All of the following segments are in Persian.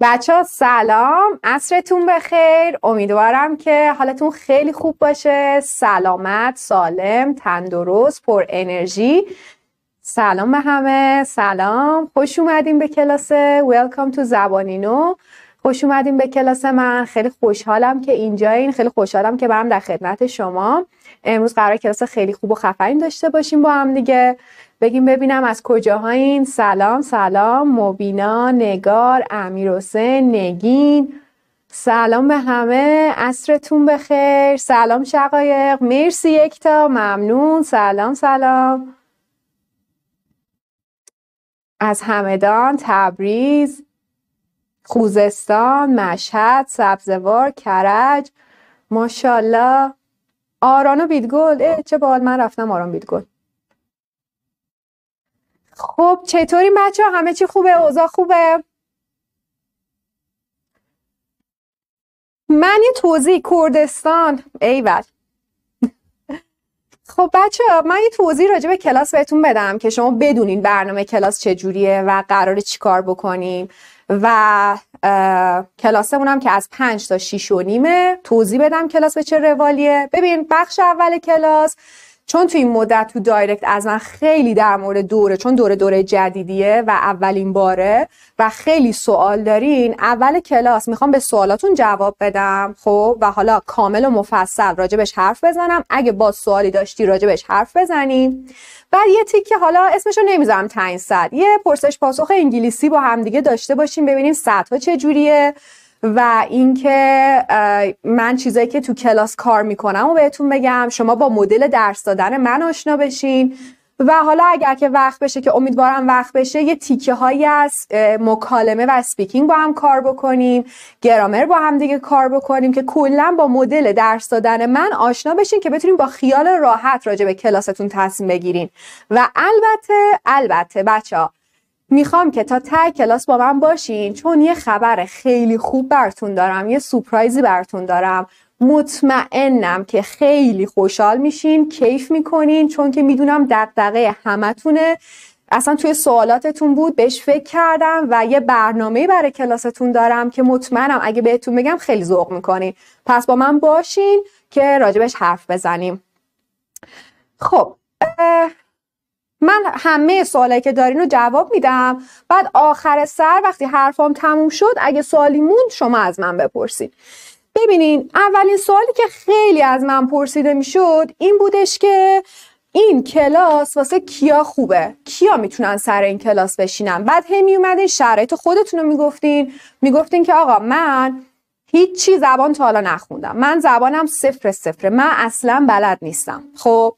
بچه ها سلام. عصرتون بخیر. امیدوارم که حالتون خیلی خوب باشه. سلامت سالم تندرست پر انرژی. سلام به همه. سلام. خوش اومدیم به کلاس ویلکام تو زبانینو خوش اومدیم به کلاس من. خیلی خوشحالم که اینجایین. خیلی خوشحالم که برم در خدمت شما. امروز قرار کلاس خیلی خوب و خفنی داشته باشیم با هم دیگه. بگیم ببینم از کجاهایین سلام سلام. مبینا نگار امیر حسین نگین. سلام به همه. عصرتون بخیر. سلام شقایق. مرسی یکتا. ممنون. سلام سلام. از همدان تبریز. خوزستان مشهد سبزوار کرج. ماشاءالله. آران و بیدگل. چه بال. من رفتم آران بیدگل. خب چطوری بچه؟ همه چی خوبه؟ اوضاع خوبه؟ من یه توضیح کردستان. ایول. خب بچه من یه توضیح راجع به کلاس بهتون بدم که شما بدونین برنامه کلاس چجوریه و قراره چیکار بکنیم. و کلاسمون که از پنج تا شیش و نیمه توضیح بدم کلاس به چه روالیه. ببین بخش اول کلاس چون تو این مدت تو دایرکت از من خیلی در مورد دوره چون دوره دوره جدیدیه و اولین باره و خیلی سوال دارین اول کلاس می‌خوام به سوالاتون جواب بدم خب؟ و حالا کامل و مفصل راجبش حرف بزنم. اگه با سوالی داشتی راجبش حرف بزنیم بعد یه تیک که حالا اسمشو نمی‌ذارم تعیین صد. یه پرسش پاسخ انگلیسی با همدیگه داشته باشیم ببینیم سطح چجوریه. و اینکه من چیزایی که تو کلاس کار می‌کنم و بهتون بگم شما با مدل درس دادن من آشنا بشین. و حالا اگر که وقت بشه که امیدوارم وقت بشه یه تیکه هایی از مکالمه و speaking با هم کار بکنیم گرامر با هم دیگه کار بکنیم که کلا با مدل درس دادن من آشنا بشین که بتونیم با خیال راحت راجع به کلاستون تصمیم بگیرین و البته البته بچه ها می‌خوام که تا ته کلاس با من باشین چون یه خبر خیلی خوب براتون دارم یه سورپرایزی براتون دارم. مطمئنم که خیلی خوشحال میشین کیف می‌کنین چون که می‌دونم دقدقه همتونه. اصلا توی سوالاتتون بود بهش فکر کردم و یه برنامه برای کلاستون دارم که مطمئنم اگه بهتون بگم خیلی ذوق می‌کنین. پس با من باشین که راجبش حرف بزنیم. خب من همه سوالایی که دارین رو جواب میدم. بعد آخر سر وقتی حرفام تموم شد اگه سوالی موند شما از من بپرسید ببینین اولین سوالی که خیلی از من پرسیده می‌شد این بودش که این کلاس واسه کیا خوبه؟ کیا می‌تونن سر این کلاس بشینن؟ بعد هی میومدین شرایط خودتون رو می‌گفتین. می‌گفتین که آقا من هیچی زبان تا حالا نخوندم. من زبانم صفر صفر من اصلا بلد نیستم. خب؟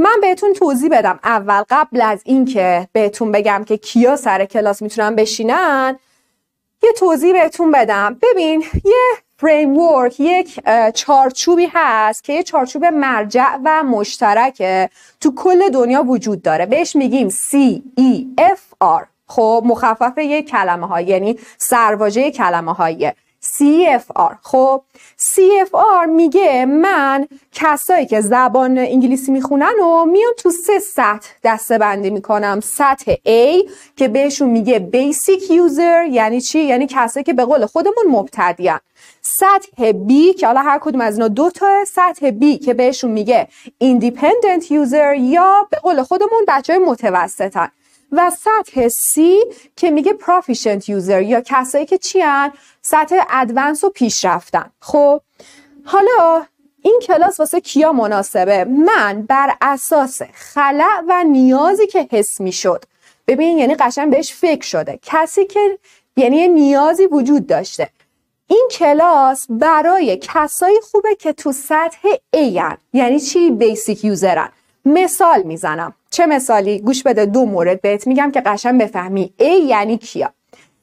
من بهتون توضیح بدم. اول قبل از اینکه بهتون بگم که کیا سر کلاس می‌تونن بشینن یه توضیح بهتون بدم. ببین یه فریم یک چارچوبی هست که یه چارچوب مرجع و مشترکه. تو کل دنیا وجود داره. بهش میگیم C E F R. خب مخفف یه کلمه های یعنی سرواژه کلمه هاییه CFR خب CFR میگه من کسایی که زبان انگلیسی می‌خونن و میان تو سه سطح دسته بندی می‌کنم. سطح A که بهشون میگه Basic User یعنی چی؟ یعنی کسایی که به قول خودمون مبتدیان. سطح B که حالا هر کدوم از اینا دو تا سطح B که بهشون میگه Independent User یا به قول خودمون بچه های متوسطن. و سطح C که میگه Proficient User یا کسایی که چیان سطح ادوانس و پیشرفتن. خب حالا این کلاس واسه کیا مناسبه؟ من بر اساس خلع و نیازی که حس می شد ببین یعنی قشنگ بهش فکر شده. کسی که یعنی نیازی وجود داشته. این کلاس برای کسایی خوبه که تو سطح A یعنی چی؟ بیسیک یوزرن مثال می‌زنم. چه مثالی؟ گوش بده دو مورد بهت میگم که قشنگ بفهمی. A یعنی کیا؟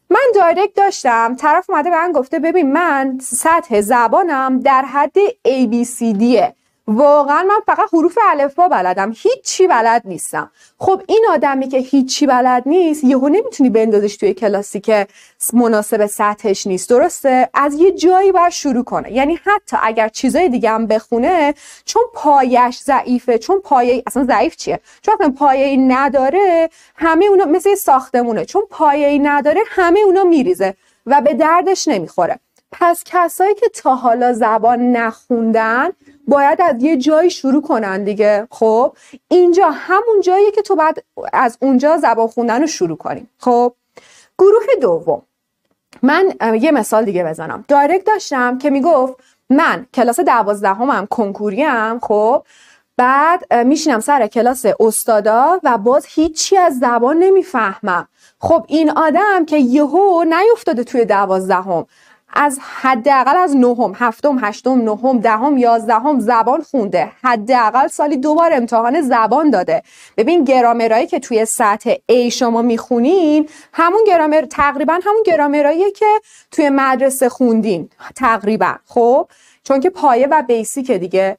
من دایرکت داشتم. طرف اومده به من گفته ببین من سطح زبانم در حد ABCDه واقعا من فقط حروف الفبا بلدم. هیچی بلد نیستم. خب این آدمی که هیچی بلد نیست یهو نمی‌تونی بندازش توی کلاسی که مناسب سطحش نیست. درسته؟ از یه جایی باید شروع کنه. یعنی حتی اگر چیزای دیگه هم بخونه چون پایش ضعیفه چون پایه اصلا ضعیف چیه؟ چون اصلا پایه نداره همه اونا مثل ساختمونه. چون پایه نداره همه اونا میریزه و به دردش نمی‌خوره. پس کسایی که تا حالا زبان نخوندن باید از یه جایی شروع کنن دیگه. خب اینجا همون جاییه که تو بعد از اونجا زبان خوندن رو شروع کنیم خب گروه دوم. من یه مثال دیگه بزنم. دایرکت داشتم که می‌گفت من کلاس دوازدهمم کنکوریم خب بعد میشینم سر کلاس استادا و باز هیچی از زبان نمی‌فهمم. خب این آدم که یهو نیفتاده توی دوازدهم. از حداقل از نهم هفتم هشتم نهم دهم یازدهم زبان خونده. حداقل سالی دو بار امتحان زبان داده. ببین گرامرایی که توی سطح A شما می‌خونین همون گرامر تقریبا همون گرامرایی که توی مدرسه خوندین. تقریبا. خب؟ چون که پایه و بیسیک دیگه.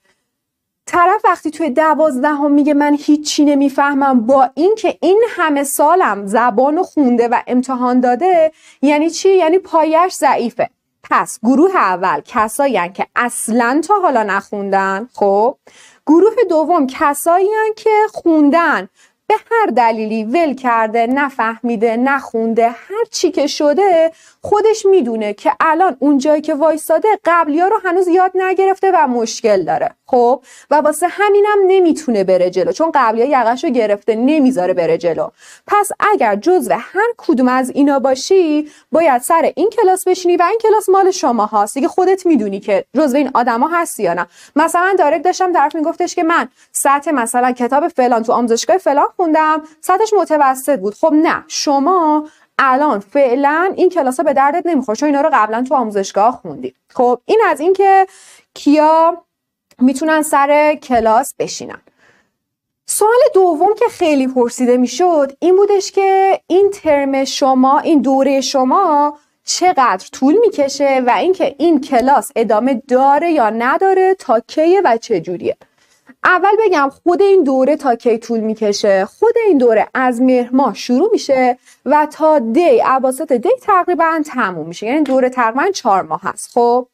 طرف وقتی توی دوازدهم میگه من هیچی نمی‌فهمم با اینکه این همه سالم زبان خونده و امتحان داده یعنی چی؟ یعنی پایش ضعیفه. پس گروه اول کسایی که اصلا تا حالا نخوندن خب؟ گروه دوم کسایی که خوندن. به هر دلیلی ول کرده نفهمیده نخونده هر چی که شده خودش می‌دونه که الان اون جایی که وایستاده قبلی ها رو هنوز یاد نگرفته و مشکل داره. خب؟ و واسه همینم نمی‌تونه بره جلو چون قبلی ها رو گرفته نمی‌ذاره بره جلو. پس اگر جزو هر کدوم از اینا باشی باید سر این کلاس بشینی و این کلاس مال شما هست دیگه خودت می‌دونی که جزو این آدما هستی یا نه. مثلا دارک داشتم طرف میگفتش که من سطح مثلا کتاب فلان تو آموزشگاه فلان خوندم سطحش متوسط بود. خب نه شما الان فعلا این کلاس به دردت نمی‌خوره چون اینا رو قبلا تو آموزشگاه خوندی. خب این از اینکه کیا می‌تونن سر کلاس بشینن. سوال دوم که خیلی پرسیده می‌شد این بودش که این ترم شما این دوره شما چقدر طول می‌کشه و اینکه این کلاس ادامه داره یا نداره تا کیه و چه جوریه اول بگم خود این دوره تا کی طول می‌کشه؟ خود این دوره از مهر ماه شروع میشه و تا دی اواسط دی تقریبا تموم میشه. یعنی دوره تقریبا چهار ماه هست. خب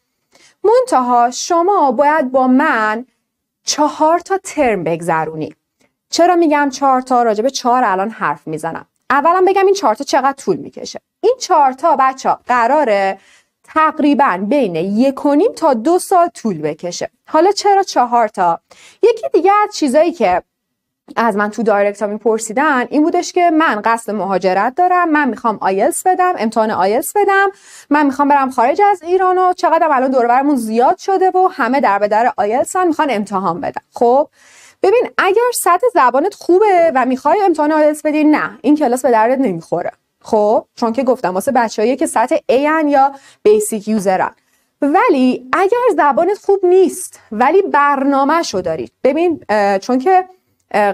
منتها شما باید با من چهار تا ترم بگذرونی. چرا میگم چهار تا؟ راجبه چهار الان حرف می‌زنم. اولا بگم این چهار تا چقدر طول می‌کشه. این چهار تا بچه ها قراره تقریبا بین یک و نیم تا دو سال طول بکشه. حالا چرا چهار تا؟ یکی دیگه از چیزایی که از من تو دایرکت ها میپرسیدن این بودش که من قصد مهاجرت دارم من می‌خوام آیلس بدم امتحان آیلس بدم من می‌خوام برم خارج از ایران و چقدر الان دور زیاد شده و همه در به در آیلس هم می‌خوان امتحان بدم خب ببین اگر سطح زبانت خوبه و می‌خوای امتحان آیلس بدی نه این کلاس به دردت نمی‌خوره. خب چون که گفتم واسه بچه‌هایی که سطح A یا basic user ن ولی اگر زبانت خوب نیست ولی برنامه شو دارید. ببین چون که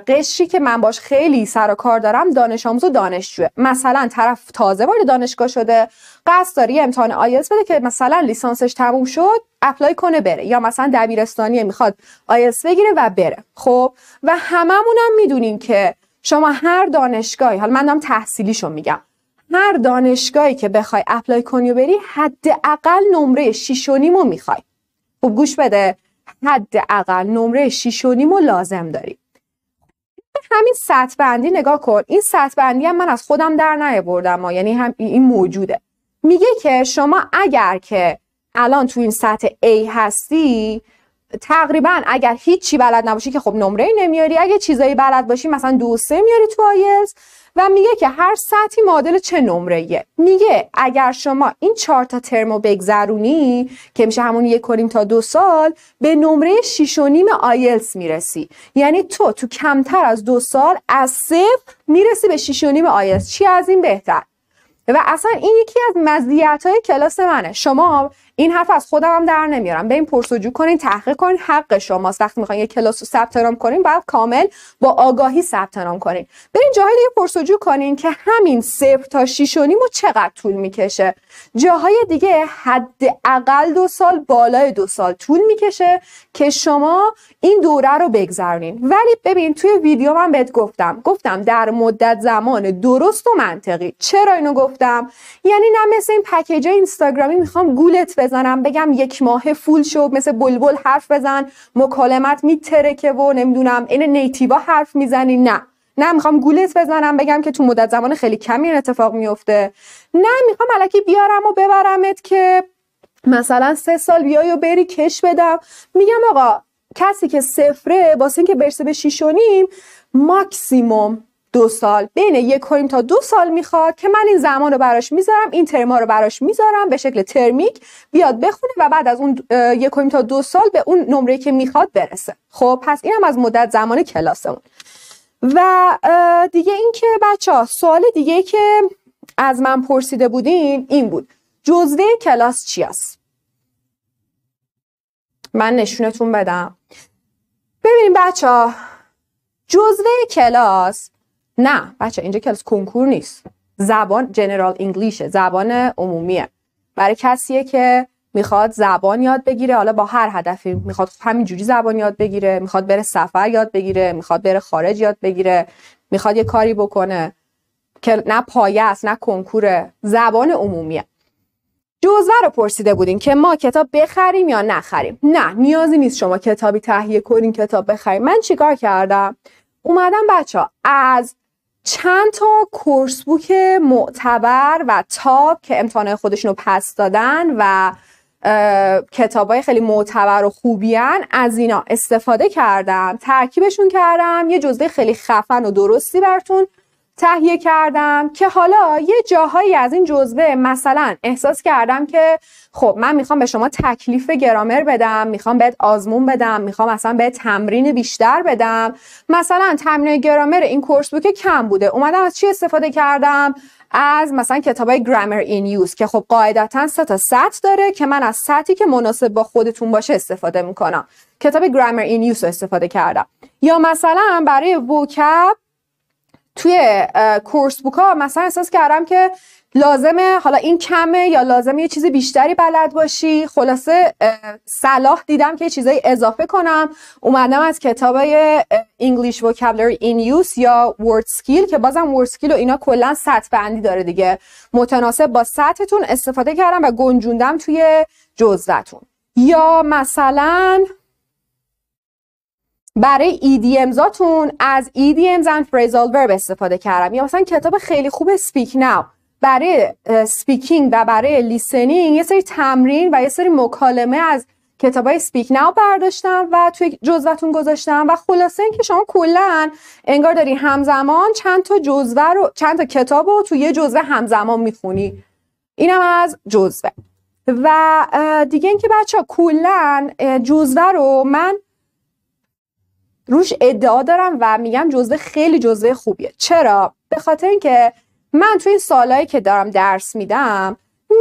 قشری که من باش خیلی سر و کار دارم دانش آموز و دانشجوه. مثلا طرف تازه وارد دانشگاه شده قصد داره امتحان آیلتس بده که مثلا لیسانسش تموم شد apply کنه بره. یا مثلا دبیرستانی می‌خواد آیلتس بگیره و بره. خب؟ و هممونم می‌دونیم که شما هر دانشگاهی حالا من دارم تحصیلیشو میگم. هر دانشگاهی که بخوای اپلای کنی و بری حداقل نمره 6 و نیم می‌خوای. خب گوش بده حداقل نمره 6 و نیم لازم داری. همین سطح بندی نگاه کن. این سطح بندی هم من از خودم در نیاوردم یعنی هم این موجوده. میگه که شما اگر که الان تو این سطح A هستی تقریبا اگر هیچی بلد نباشی که خب نمره نمیاری. اگه چیزایی بلد باشی مثلا دو سه میاری تو آیلز و میگه که هر سطحی معادل چه نمره میگه اگر شما این چهار تا ترمو بگذرونی که میشه همون یک کنیم تا دو سال به نمره شیش و نیم آیلس می‌رسی. یعنی تو تو کمتر از دو سال از صفر می‌رسی به شیش و نیم آیلس چی از این بهتر؟ و اصلا این یکی از مزیت های کلاس منه. شما این حرف از خودم هم در نمیارم. این پرسجو کنین تحقیق کنین حق شماست. وقتی می‌خواین یه کلاس رو ثبت نام کنین باید کامل با آگاهی ثبت نام کنین. برین جاهای دیگه پرسجو کنین که همین صفر تا 6 و چقدر طول می‌کشه. جاهای دیگه حداقل دو سال بالای دو سال طول می‌کشه که شما این دوره رو بگذرونین. ولی ببین توی ویدیو من بهت گفتم. گفتم در مدت زمان درست و منطقی. چرا اینو گفتم؟ یعنی نه مثل این پکیج اینستاگرامی می‌خوام گولت بزنم بگم یک ماه فول شو مثل بلبل حرف بزن مکالمت میترکه و نمی‌دونم این نیتیوا حرف می‌زنی. نه. نه می‌خوام گولت بزنم بگم که تو مدت زمان خیلی کمی این اتفاق میفته. نه می‌خوام علکی بیارم و ببرمت که مثلا سه سال بیای و بری کش بدم. میگم آقا کسی که صفره واسه اینکه برسه به شیش و نیم ماکسیموم دو سال. بین یک تا دو سال می‌خواد که من این زمان رو براش می‌ذارم این ترما رو براش می‌ذارم به شکل ترمیک بیاد بخونه و بعد از اون یک تا دو سال به اون نمره که می‌خواد برسه. خب پس اینم از مدت زمان کلاسمون. و دیگه اینکه بچه ها سوال دیگه که از من پرسیده بودین این بود. جزوه کلاس چی است؟ من نشونتون بدم. ببینیم بچه ها جزوه کلاس نه بچه اینجا کلاس کنکور نیست. زبان جنرال انگلیشه زبان عمومیه. برای کسیه که می‌خواد زبان یاد بگیره حالا با هر هدفی. می‌خواد همینجوری زبان یاد بگیره می‌خواد بره سفر یاد بگیره می‌خواد بره خارج یاد بگیره می‌خواد یه کاری بکنه که نه پایه است نه کنکور زبان عمومیه. جزوه رو پرسیده بودین که ما کتاب بخریم یا نخریم؟ نه نیازی نیست شما کتابی تهیه کنین کتاب بخریم من چیکار کردم؟ اومدم بچه از چند تا کورس بوک معتبر و تاپ که امتحانات خودشون رو پس دادن و های خیلی معتبر و خوبیان از اینا استفاده کردم ترکیبشون کردم یه جزوه خیلی خفن و درستی براتون تهیه کردم که حالا یه جاهایی از این جزوه مثلا احساس کردم که خب من می‌خوام به شما تکلیف گرامر بدم می‌خوام بهت آزمون بدم می‌خوام مثلا به تمرین بیشتر بدم. مثلا تمرین گرامر این کورس بوک کم بوده. اومدم از چی استفاده کردم؟ از مثلا کتاب های گرامر این یوز که خب قاعدتا سه تا سطح داره که من از سطحی که مناسب با خودتون باشه استفاده می‌کنم. کتاب گرامر این یوز استفاده کردم. یا مثلا برای وکب توی کورس بوک ها مثلا احساس کردم که لازمه حالا این کمه یا لازمه یه چیز بیشتری بلد باشی. خلاصه صلاح دیدم که چیزایی اضافه کنم. اومدم از کتاب English Vocabulary in Use یا Word Skill که بازم Word Skill و اینا کلا سطح بندی داره دیگه. متناسب با سطحتون استفاده کردم و گنجوندم توی جزوتون. یا مثلا برای EDMزاتون از EDMs and phrasal verb استفاده کردم. یا مثلا کتاب خیلی خوب Speak Now. برای speaking و برای listening یه سری تمرین و یه سری مکالمه از کتاب های Speak Now برداشتم و توی جزوتون گذاشتم. و خلاصه اینکه شما کلا انگار داری همزمان چند تا جزوه رو چند تا کتاب رو توی یه جزوه همزمان می‌خونی. اینم از جزوه. و دیگه اینکه بچه ها کلا جزوه رو من روش ادعا دارم و میگم جزوه خیلی جزوه خوبیه. چرا؟ به خاطر اینکه من توی این سالهایی که دارم درس میدم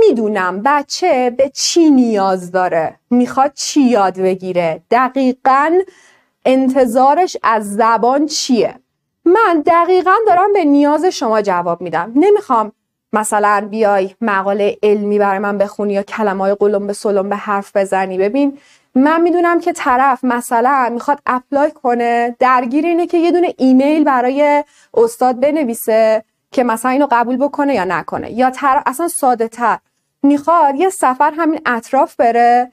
می‌دونم بچه به چی نیاز داره. می‌خواد چی یاد بگیره. دقیقا انتظارش از زبان چیه؟ من دقیقا دارم به نیاز شما جواب میدم. نمی‌خوام مثلا بیای مقاله علمی برای من بخونی یا کلمه های قلم به سلم به حرف بزنی. ببین من می‌دونم که طرف مثلا می‌خواد اپلای کنه. درگیر اینه که یه دونه ایمیل برای استاد بنویسه که مثلا اینو قبول بکنه یا نکنه. یا تر اصلا ساده تر می‌خواد یه سفر همین اطراف بره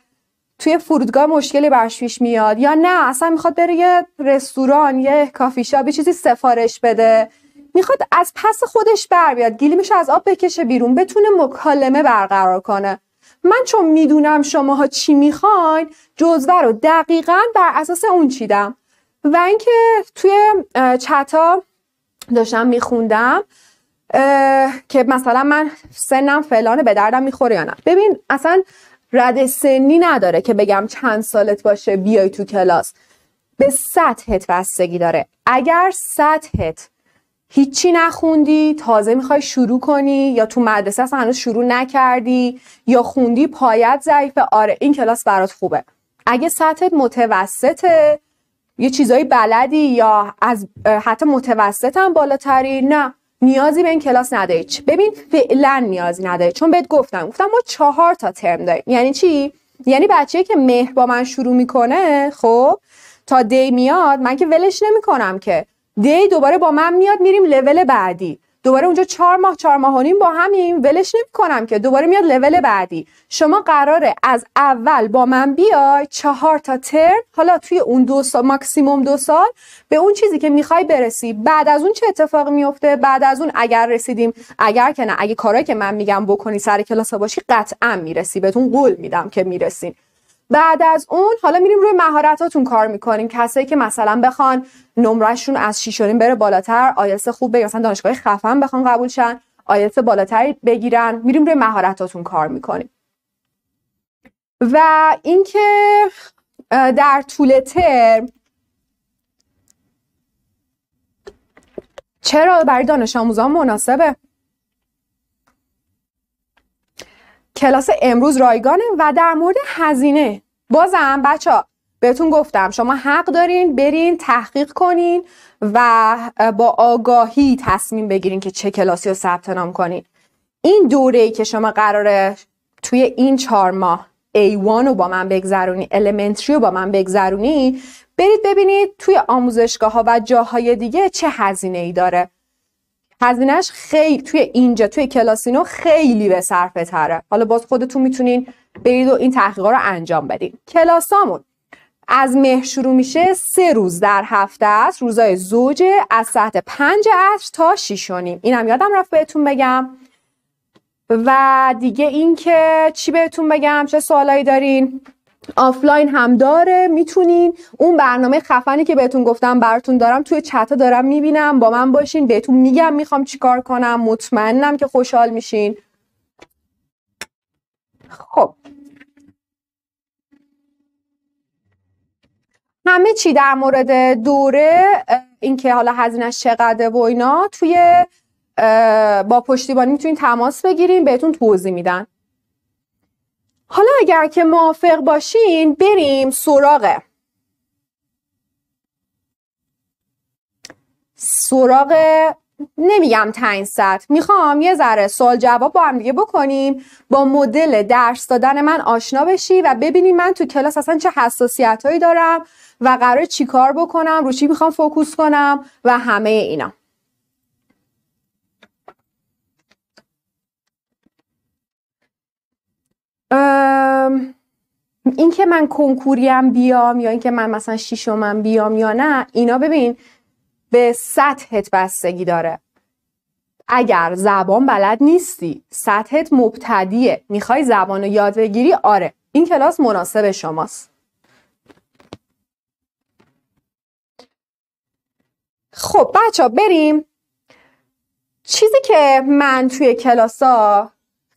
توی فرودگاه مشکلی برش پیش میاد یا نه اصلا می‌خواد بره یه رستوران یه کافی شاپ چیزی سفارش بده. می‌خواد از پس خودش بر بیاد. گلیمش از آب بکشه بیرون بتونه مکالمه برقرار کنه. من چون می‌دونم شماها چی می‌خواین جزوه رو دقیقا بر اساس اون چیدم. و اینکه توی چتا داشتم میخوندم که مثلا من سنم فلانه به دردم می‌خوره یا نه. ببین اصلا رد سنی نداره که بگم چند سالت باشه بیای تو کلاس. به سطحت بستگی داره. اگر سطحت هیچی نخوندی تازه می‌خوای شروع کنی یا تو مدرسه اصلا هنوز شروع نکردی یا خوندی پایت ضعیفه؟ آره این کلاس برات خوبه. اگه سطحت متوسطه یه چیزایی بلدی یا از حتی متوسط هم بالاتری نه نیازی به این کلاس نداری. ببین فعلا نیازی نداری. چون بهت گفتم گفتم ما چهار تا ترم داریم. یعنی چی؟ یعنی بچه که مهر با من شروع می‌کنه خب تا دی میاد من که ولش نمی‌کنم که دی دوباره با من میاد میریم لول بعدی. دوباره اونجا چهار ماه چهار ماه و نیم با همین ولش نمی کنم که دوباره میاد لول بعدی. شما قراره از اول با من بیای چهار تا ترم حالا توی اون دو سال ماکسیموم دو سال به اون چیزی که می‌خوای برسی. بعد از اون چه اتفاقی میفته بعد از اون اگر رسیدیم اگر که نه. اگه کارایی که من میگم بکنی سر کلاس باشی قطعا می‌رسی. بهتون قول میدم که می‌رسین. بعد از اون حالا میریم روی مهارتاتون کار می‌کنیم. کسایی که مثلا بخوان نمرهشون از شیشونیم بره بالاتر آیلتس خوب بگیرن. مثلا دانشگاه خفن بخوان قبول شن آیلتس بالاتری بگیرن. میریم روی مهارتاتون کار می‌کنیم. و اینکه در طول ترم چرا برای دانش آموزان مناسبه؟ کلاس امروز رایگانه و در مورد هزینه. بازم بچه بهتون گفتم شما حق دارین برین تحقیق کنین و با آگاهی تصمیم بگیرین که چه کلاسی رو ثبت نام کنین. این دوره ای که شما قراره توی این چهار ماه A1 رو با من بگذرونی elementary رو با من بگذرونی برید ببینید توی آموزشگاه ها و جاهای دیگه چه هزینه ای داره. هزینهش خیلی توی اینجا توی کلاسینو خیلی به صرفه تره. حالا باز خودتون می‌تونین برید و این تحقیقا رو انجام بدین. کلاسامون. از مهر شروع میشه سه روز در هفته است. روزای زوجه از ساعت پنج عصر تا شیش و نیم. اینم یادم رفت بهتون بگم. و دیگه اینکه چی بهتون بگم؟ چه سوالایی دارین؟ آفلاین هم داره می‌تونین. اون برنامه خفنی که بهتون گفتم براتون دارم توی چتا دارم می‌بینم با من باشین بهتون میگم می‌خوام چیکار کنم. مطمئنم که خوشحال میشین. خب. همه چی در مورد دوره اینکه حالا هزینهش چقدر و اینا توی با پشتیبانی می‌تونین تماس بگیرین بهتون توضیح میدن. حالا اگر که موافق باشین بریم سراغ. سراغ نمیگم تعیین سطح می‌خوام یه ذره سوال جواب با هم دیگه بکنیم. با مدل درس دادن من آشنا بشی و ببینیم من تو کلاس اصلا چه حساسیت هایی دارم و قرار چی کار بکنم. رو چی می‌خوام فوکوس کنم و همه اینا. اینکه من کنکوریم بیام یا اینکه من مثلا شیشمم بیام یا نه اینا ببین به سطحت بستگی داره. اگر زبان بلد نیستی سطحت مبتدیه. می‌خوای زبان رو یاد بگیری؟ آره. این کلاس مناسب شماست. خب بچه ها بریم. چیزی که من توی کلاس ها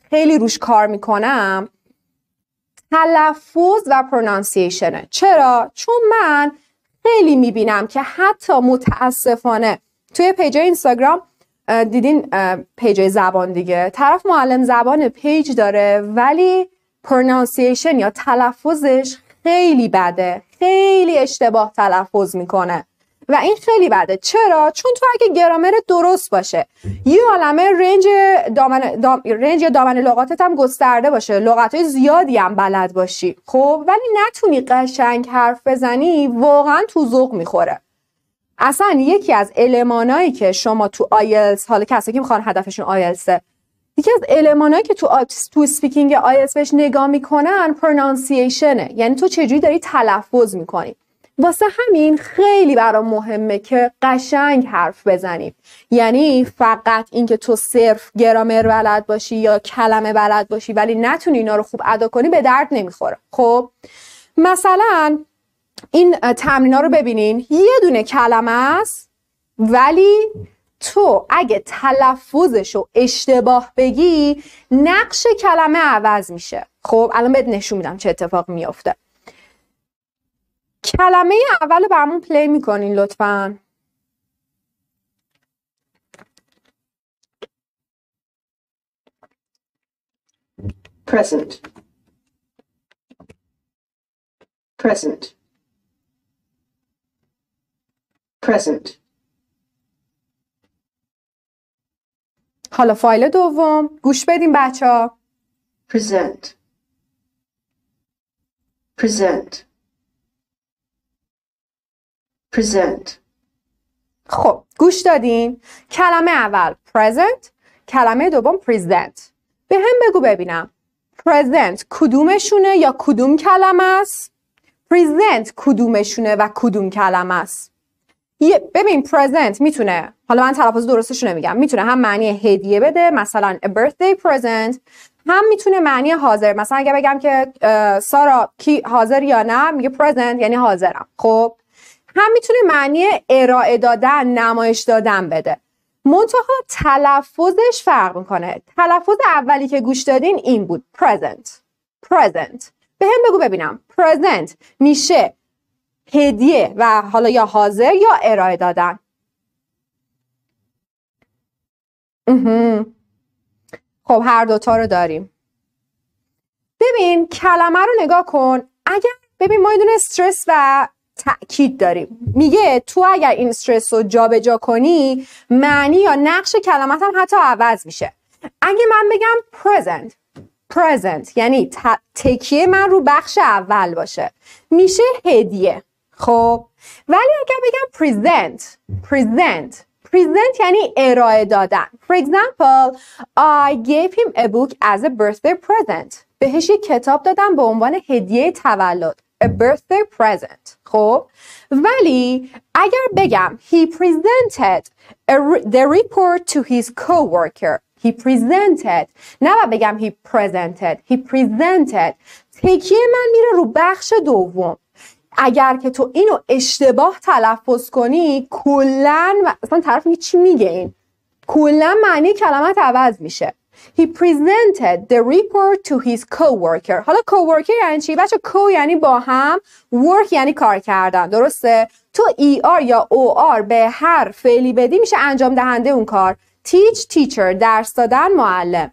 خیلی روش کار می‌کنم تلفظ و pronunciation ه چرا؟ چون من خیلی می‌بینم که حتی متاسفانه توی page اینستاگرام دیدین page زبان دیگه. طرف معلم زبان page داره ولی pronunciation یا تلفظش خیلی بده. خیلی اشتباه تلفظ می‌کنه. و این خیلی بده. چرا؟ چون تو اگه گرامر درست باشه. یه عالمه range دامن دام، range دامنه لغاتت هم گسترده باشه. لغت های زیادی هم بلد باشی. خب؟ ولی نتونی قشنگ حرف بزنی واقعا تو ذوق می‌خوره. اصلا یکی از المانایی که شما تو آیلز حالا کسی که می‌خوان هدفشون آیلزه یکی از المانایی که تو تو speaking IELTS بهش نگاه می‌کنن pronunciation ه یعنی تو چجوری داری تلفظ می‌کنی. واسه همین خیلی برام مهمه که قشنگ حرف بزنیم یعنی فقط اینکه تو صرف گرامر بلد باشی یا کلمه بلد باشی ولی نتونی اینا رو خوب ادا کنی به درد نمی‌خوره. خب؟ مثلا این تمرینا رو ببینین. یه دونه کلمه است ولی تو اگه تلفظش رو اشتباه بگی نقش کلمه عوض میشه. خب؟ الان بهت نشون میدم چه اتفاق میافته. کلمه اول برمون پلی می‌کنین لطفا. Present. Present. Present. حالا فایل دوم. گوش بدیم بچه ها present. Present. Present. خب گوش دادین. کلمه اول present. کلمه دوم present. به هم بگو ببینم. Present کدومشونه یا کدوم کلمه است؟ Present کدومشونه و کدوم کلمه است؟ ببین present می‌تونه حالا من تلفظ درستش نمیگم. می‌تونه هم معنی هدیه بده مثلا a birthday present. هم می‌تونه معنی حاضر مثلا اگه بگم که سارا کی حاضر یا نه؟ میگه present یعنی حاضرم. خب؟ هم می‌تونه معنی ارائه دادن نمایش دادن بده. منتها تلفظش فرق می‌کنه. تلفظ اولی که گوش دادین این بود. present. present. به هم بگو ببینم. present میشه هدیه و حالا یا حاضر یا ارائه دادن. خب هر دوتا رو داریم. ببین کلمه رو نگاه کن. اگر ببین ما یه دونه استرس و تاکید داریم. میگه تو اگر این استرس رو جابجا کنی معنی یا نقش کلمات هم حتی عوض میشه. اگه من بگم present present یعنی تکیه من رو بخش اول باشه. میشه هدیه. خب؟ ولی اگر بگم present present present یعنی ارائه دادن. For example I gave him a book as a birthday present. بهش یک کتاب دادم به عنوان هدیه تولد. A birthday present. خب؟ ولی اگر بگم he presented a the report to his coworker. He presented. نه بگم he presented. He presented. تکیه من میره رو بخش دوم. اگر که تو اینو اشتباه تلفظ کنی کلا اصلا طرف میگه چی میگه این؟ کلا معنی کلمت عوض میشه. He presented the report to his coworker. حالا coworker یعنی چی؟ بچه co یعنی با هم work یعنی کار کردن درسته؟ تو ER یا OR به هر فعلی بدی میشه انجام دهنده اون کار teach teacher درس دادن معلم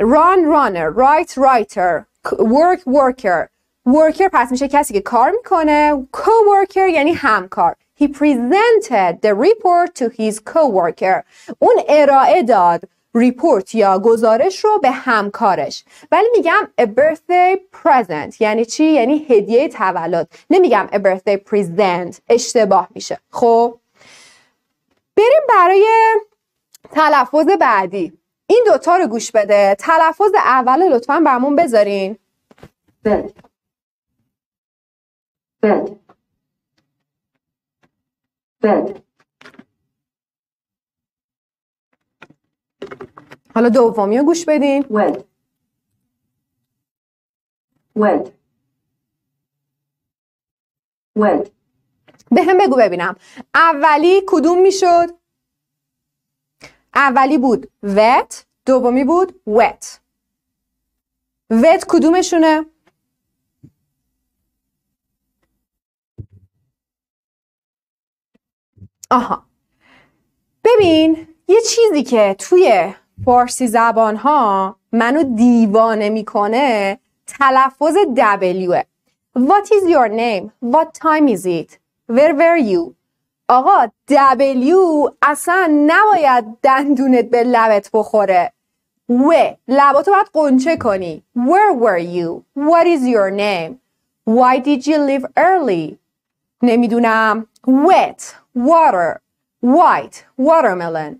run runner write writer work worker worker پس میشه کسی که کار میکنه co-worker یعنی همکار He presented the report to his co-worker اون ارائه داد ریپورت یا گزارش رو به همکارش. ولی میگم a birthday present. یعنی چی؟ یعنی هدیه تولد. نمیگم a birthday present. اشتباه میشه. خب؟ بریم برای تلفظ بعدی. این دوتا رو گوش بده. تلفظ اول لطفا برمون بذارین. Bed bed bed حالا دومی رو گوش بدین. Wed wed wed به هم بگو ببینم. اولی کدوم می‌شد؟ اولی بود wet دومی بود wet. wet کدومشونه؟ آها. ببین یه چیزی که توی فارسی زبان ها منو دیوانه می‌کنه تلفظ W What is your name? What time is it? Where were you? آقا W اصلا نباید دندونت به لبت بخوره و لباتو باید قنچه کنی Where were you? What is your name? Why did you leave early? نمی‌دونم wet water white watermelon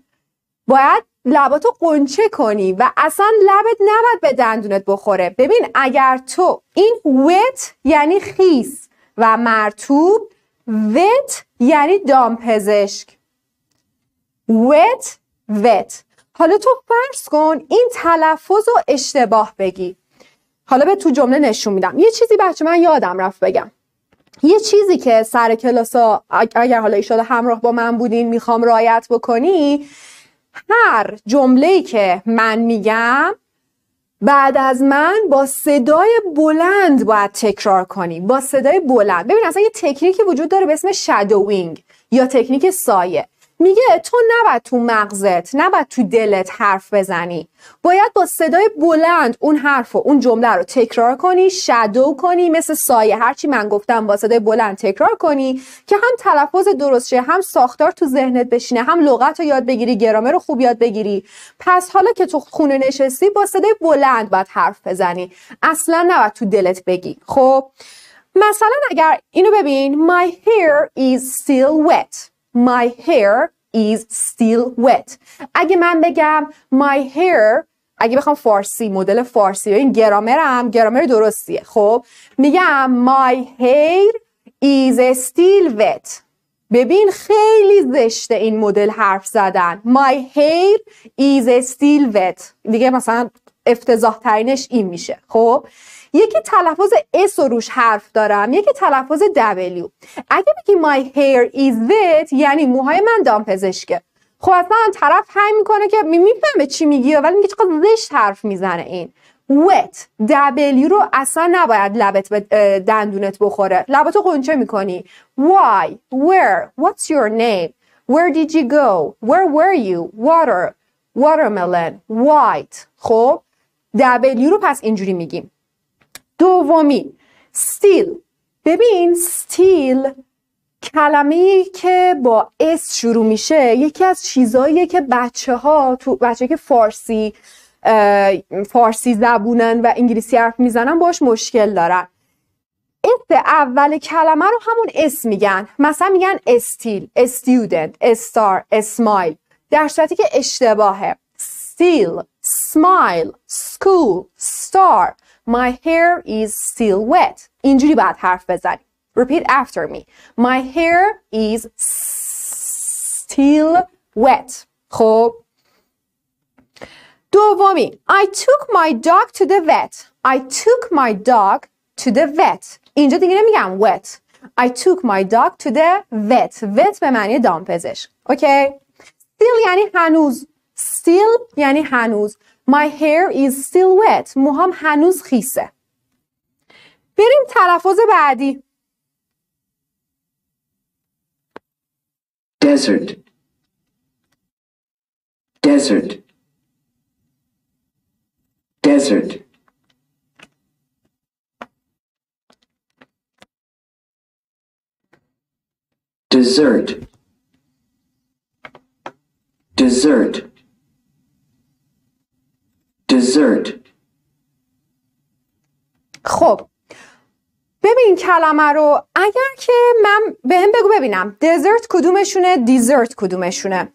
باید لباتو قنچه کنی و اصلا لبت نباید به دندونت بخوره. ببین اگر تو این wet یعنی خیس و مرتوب wet یعنی دامپزشک wet wet. حالا تو فرض کن این تلفظ رو اشتباه بگی. حالا به تو جمله نشون میدم. یه چیزی بچه من یادم رفت بگم. یه چیزی که سر کلاس اگر حالا ایشالا همراه با من بودین می‌خوام رایت بکنی هر جمله که من میگم بعد از من با صدای بلند باید تکرار کنی. با صدای بلند. ببین اصلا یه تکنیکی وجود داره به اسم شادوینگ یا تکنیک سایه. میگه تو نباید تو مغزت نباید تو دلت حرف بزنی. باید با صدای بلند اون حرف و اون جمله رو تکرار کنی شادو کنی مثل سایه. هرچی من گفتم با صدای بلند تکرار کنی که هم تلفظ درست شه هم ساختار تو ذهنت بشینه هم لغت رو یاد بگیری گرامر رو خوب یاد بگیری. پس حالا که تو خونه نشستی با صدای بلند باید حرف بزنی. اصلا نباید تو دلت بگی. خب مثلا اگر اینو ببین my hair is still wet. My hair is still wet. اگه من بگم my hair اگه بخوام فارسی مدل فارسی این گرامرم گرامر درستیه. خب میگم my hair is still wet. ببین خیلی زشته این مدل حرف زدن. my hair is still wet. دیگه مثلا افتضاح ترینش این میشه. خب یکی تلفظ اس و روش حرف دارم یکی تلفظ W. اگه بگی my hair is wet یعنی موهای من دامپزشکه خب اصلا طرف هم می‌کنه که می‌فهمه چی میگی ولی میگه چقدر زشت حرف می‌زنه این. Wet W رو اصلا نباید لبت به دندونت بخوره. لبتو قنچه می‌کنی. Why where what's your name? Where did you go? Where were you? Water. Watermelon. White. خب؟ W رو پس اینجوری میگیم. دومی still ببین still کلمه که با اس شروع میشه یکی از چیزاییه که بچه ها تو بچه که فارسی فارسی زبونن و انگلیسی حرف می‌زنن باش مشکل دارن. اس اول کلمه رو همون اس میگن. مثلا میگن still student star smile در صورتی که اشتباهه. still smile school star. my hair is still wet اینجوری باید حرف بزنی repeat after me my hair is still wet خب دومی I took my dog to the vet I took my dog to the vet اینجا دیگه نمیگم wet I took my dog to the vet vet به معنی دامپزشک اوکی still یعنی هنوز still یعنی هنوز My hair is still wet موهام هنوز خیسه بریم تلفظ بعدی desert desert desert dessert dessert Dessert. خب. ببین کلمه رو اگر که من به هم بگو ببینم. دزرت کدومشونه؟ دیزرت کدومشونه؟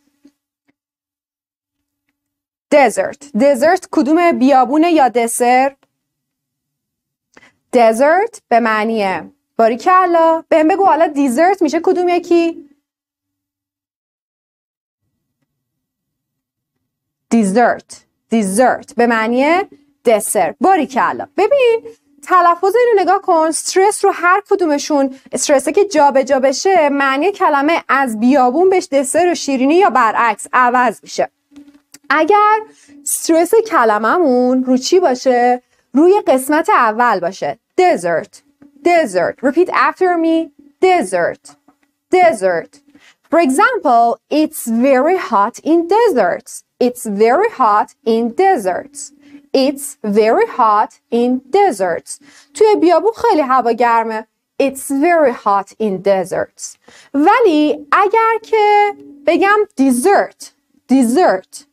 دزرت دزرت کدوم بیابونه یا دسر؟ دزرت به معنی باریکلا. به هم بگو حالا دیزرت میشه کدوم یکی؟ دیزرت دیزرت به معنی دسر. باریکلا ببین تلفظ اینو نگاه کن استرس رو هر کدومشون استرسه که جابجا جا بشه معنی کلمه از بیابون بهش دسر و شیرینی یا برعکس عوض میشه. اگر استرس کلممون رو چی باشه؟ روی قسمت اول باشه. desert desert repeat after me. Desert. Desert. for example it's very hot in deserts it's very hot in deserts It's very hot in deserts. توی بیابون خیلی هوا گرمه. It's very hot in deserts. ولی اگر که بگم dessert, dessert,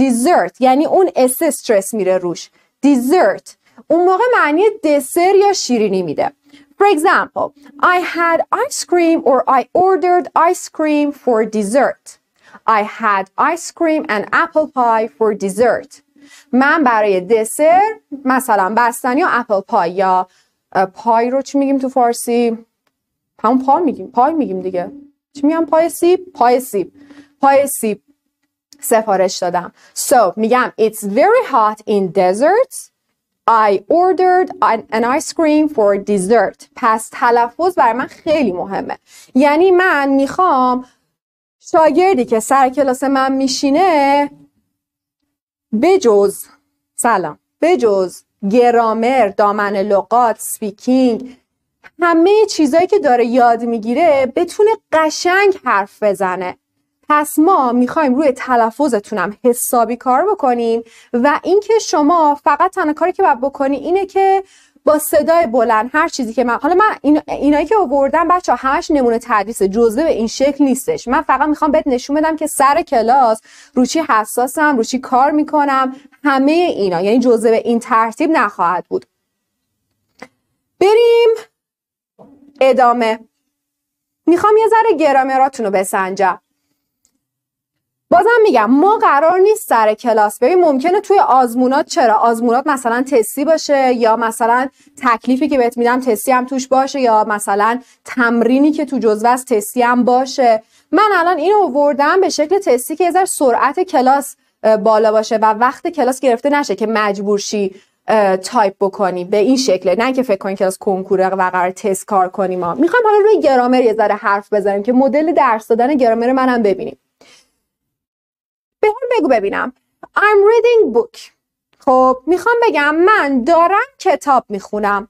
dessert یعنی اون اس استرس میره روش. dessert اون موقع معنی دسر یا شیرینی میده. For example, I had ice cream or I ordered ice cream for dessert. I had ice cream and apple pie for dessert. من برای دسر مثلا بستنی یا اپل پای. یا پای رو چی میگیم تو فارسی؟ همون پای میگیم پای میگیم دیگه. چی میگم پای سیب؟ پای سیب. پای سیب. سفارش دادم. So میگم it's very hot in deserts I ordered an ice cream for dessert. پس تلفظ برای من خیلی مهمه. یعنی من می‌خوام شاگردی که سر کلاس من میشینه بجز سلام بجز گرامر دامنه لغات speaking همه چیزایی که داره یاد می‌گیره بتونه قشنگ حرف بزنه. پس ما می‌خوایم روی تلفظتونم حسابی کار بکنیم و اینکه شما فقط تنها کاری که باید بکنی اینه که با صدای بلند هر چیزی که من حالا من این اینایی که آوردم بچه ها همش نمونه تدریس جزوه به این شکل نیستش. من فقط می‌خوام بهت نشون بدم که سر کلاس روچی حساسم روچی کار می‌کنم همه اینا. یعنی جزوه به این ترتیب نخواهد بود. بریم ادامه. می‌خوام یه ذره گرامراتون رو بسنجم. بازم میگم ما قرار نیست سر کلاس ببین ممکنه توی آزمونات چرا؟ آزمونات مثلا تستی باشه یا مثلا تکلیفی که بهت میدم تستی هم توش باشه یا مثلا تمرینی که تو جزوه از تستی هم باشه. من الان اینو آوردم به شکل تستی که که سرعت کلاس بالا باشه و وقت کلاس گرفته نشه که مجبور شی تایپ بکنی. به این شکله. نه که فکر کنی کلاس کنکوره و قرار تست کار کنیم. ما می‌خوام حالا روی گرامر یه ذره حرف بزنیم که مدل درس دادن گرامر منم ببینیم. به هم بگو ببینم. I'm reading book. خب می‌خوام بگم من دارم کتاب می‌خونم.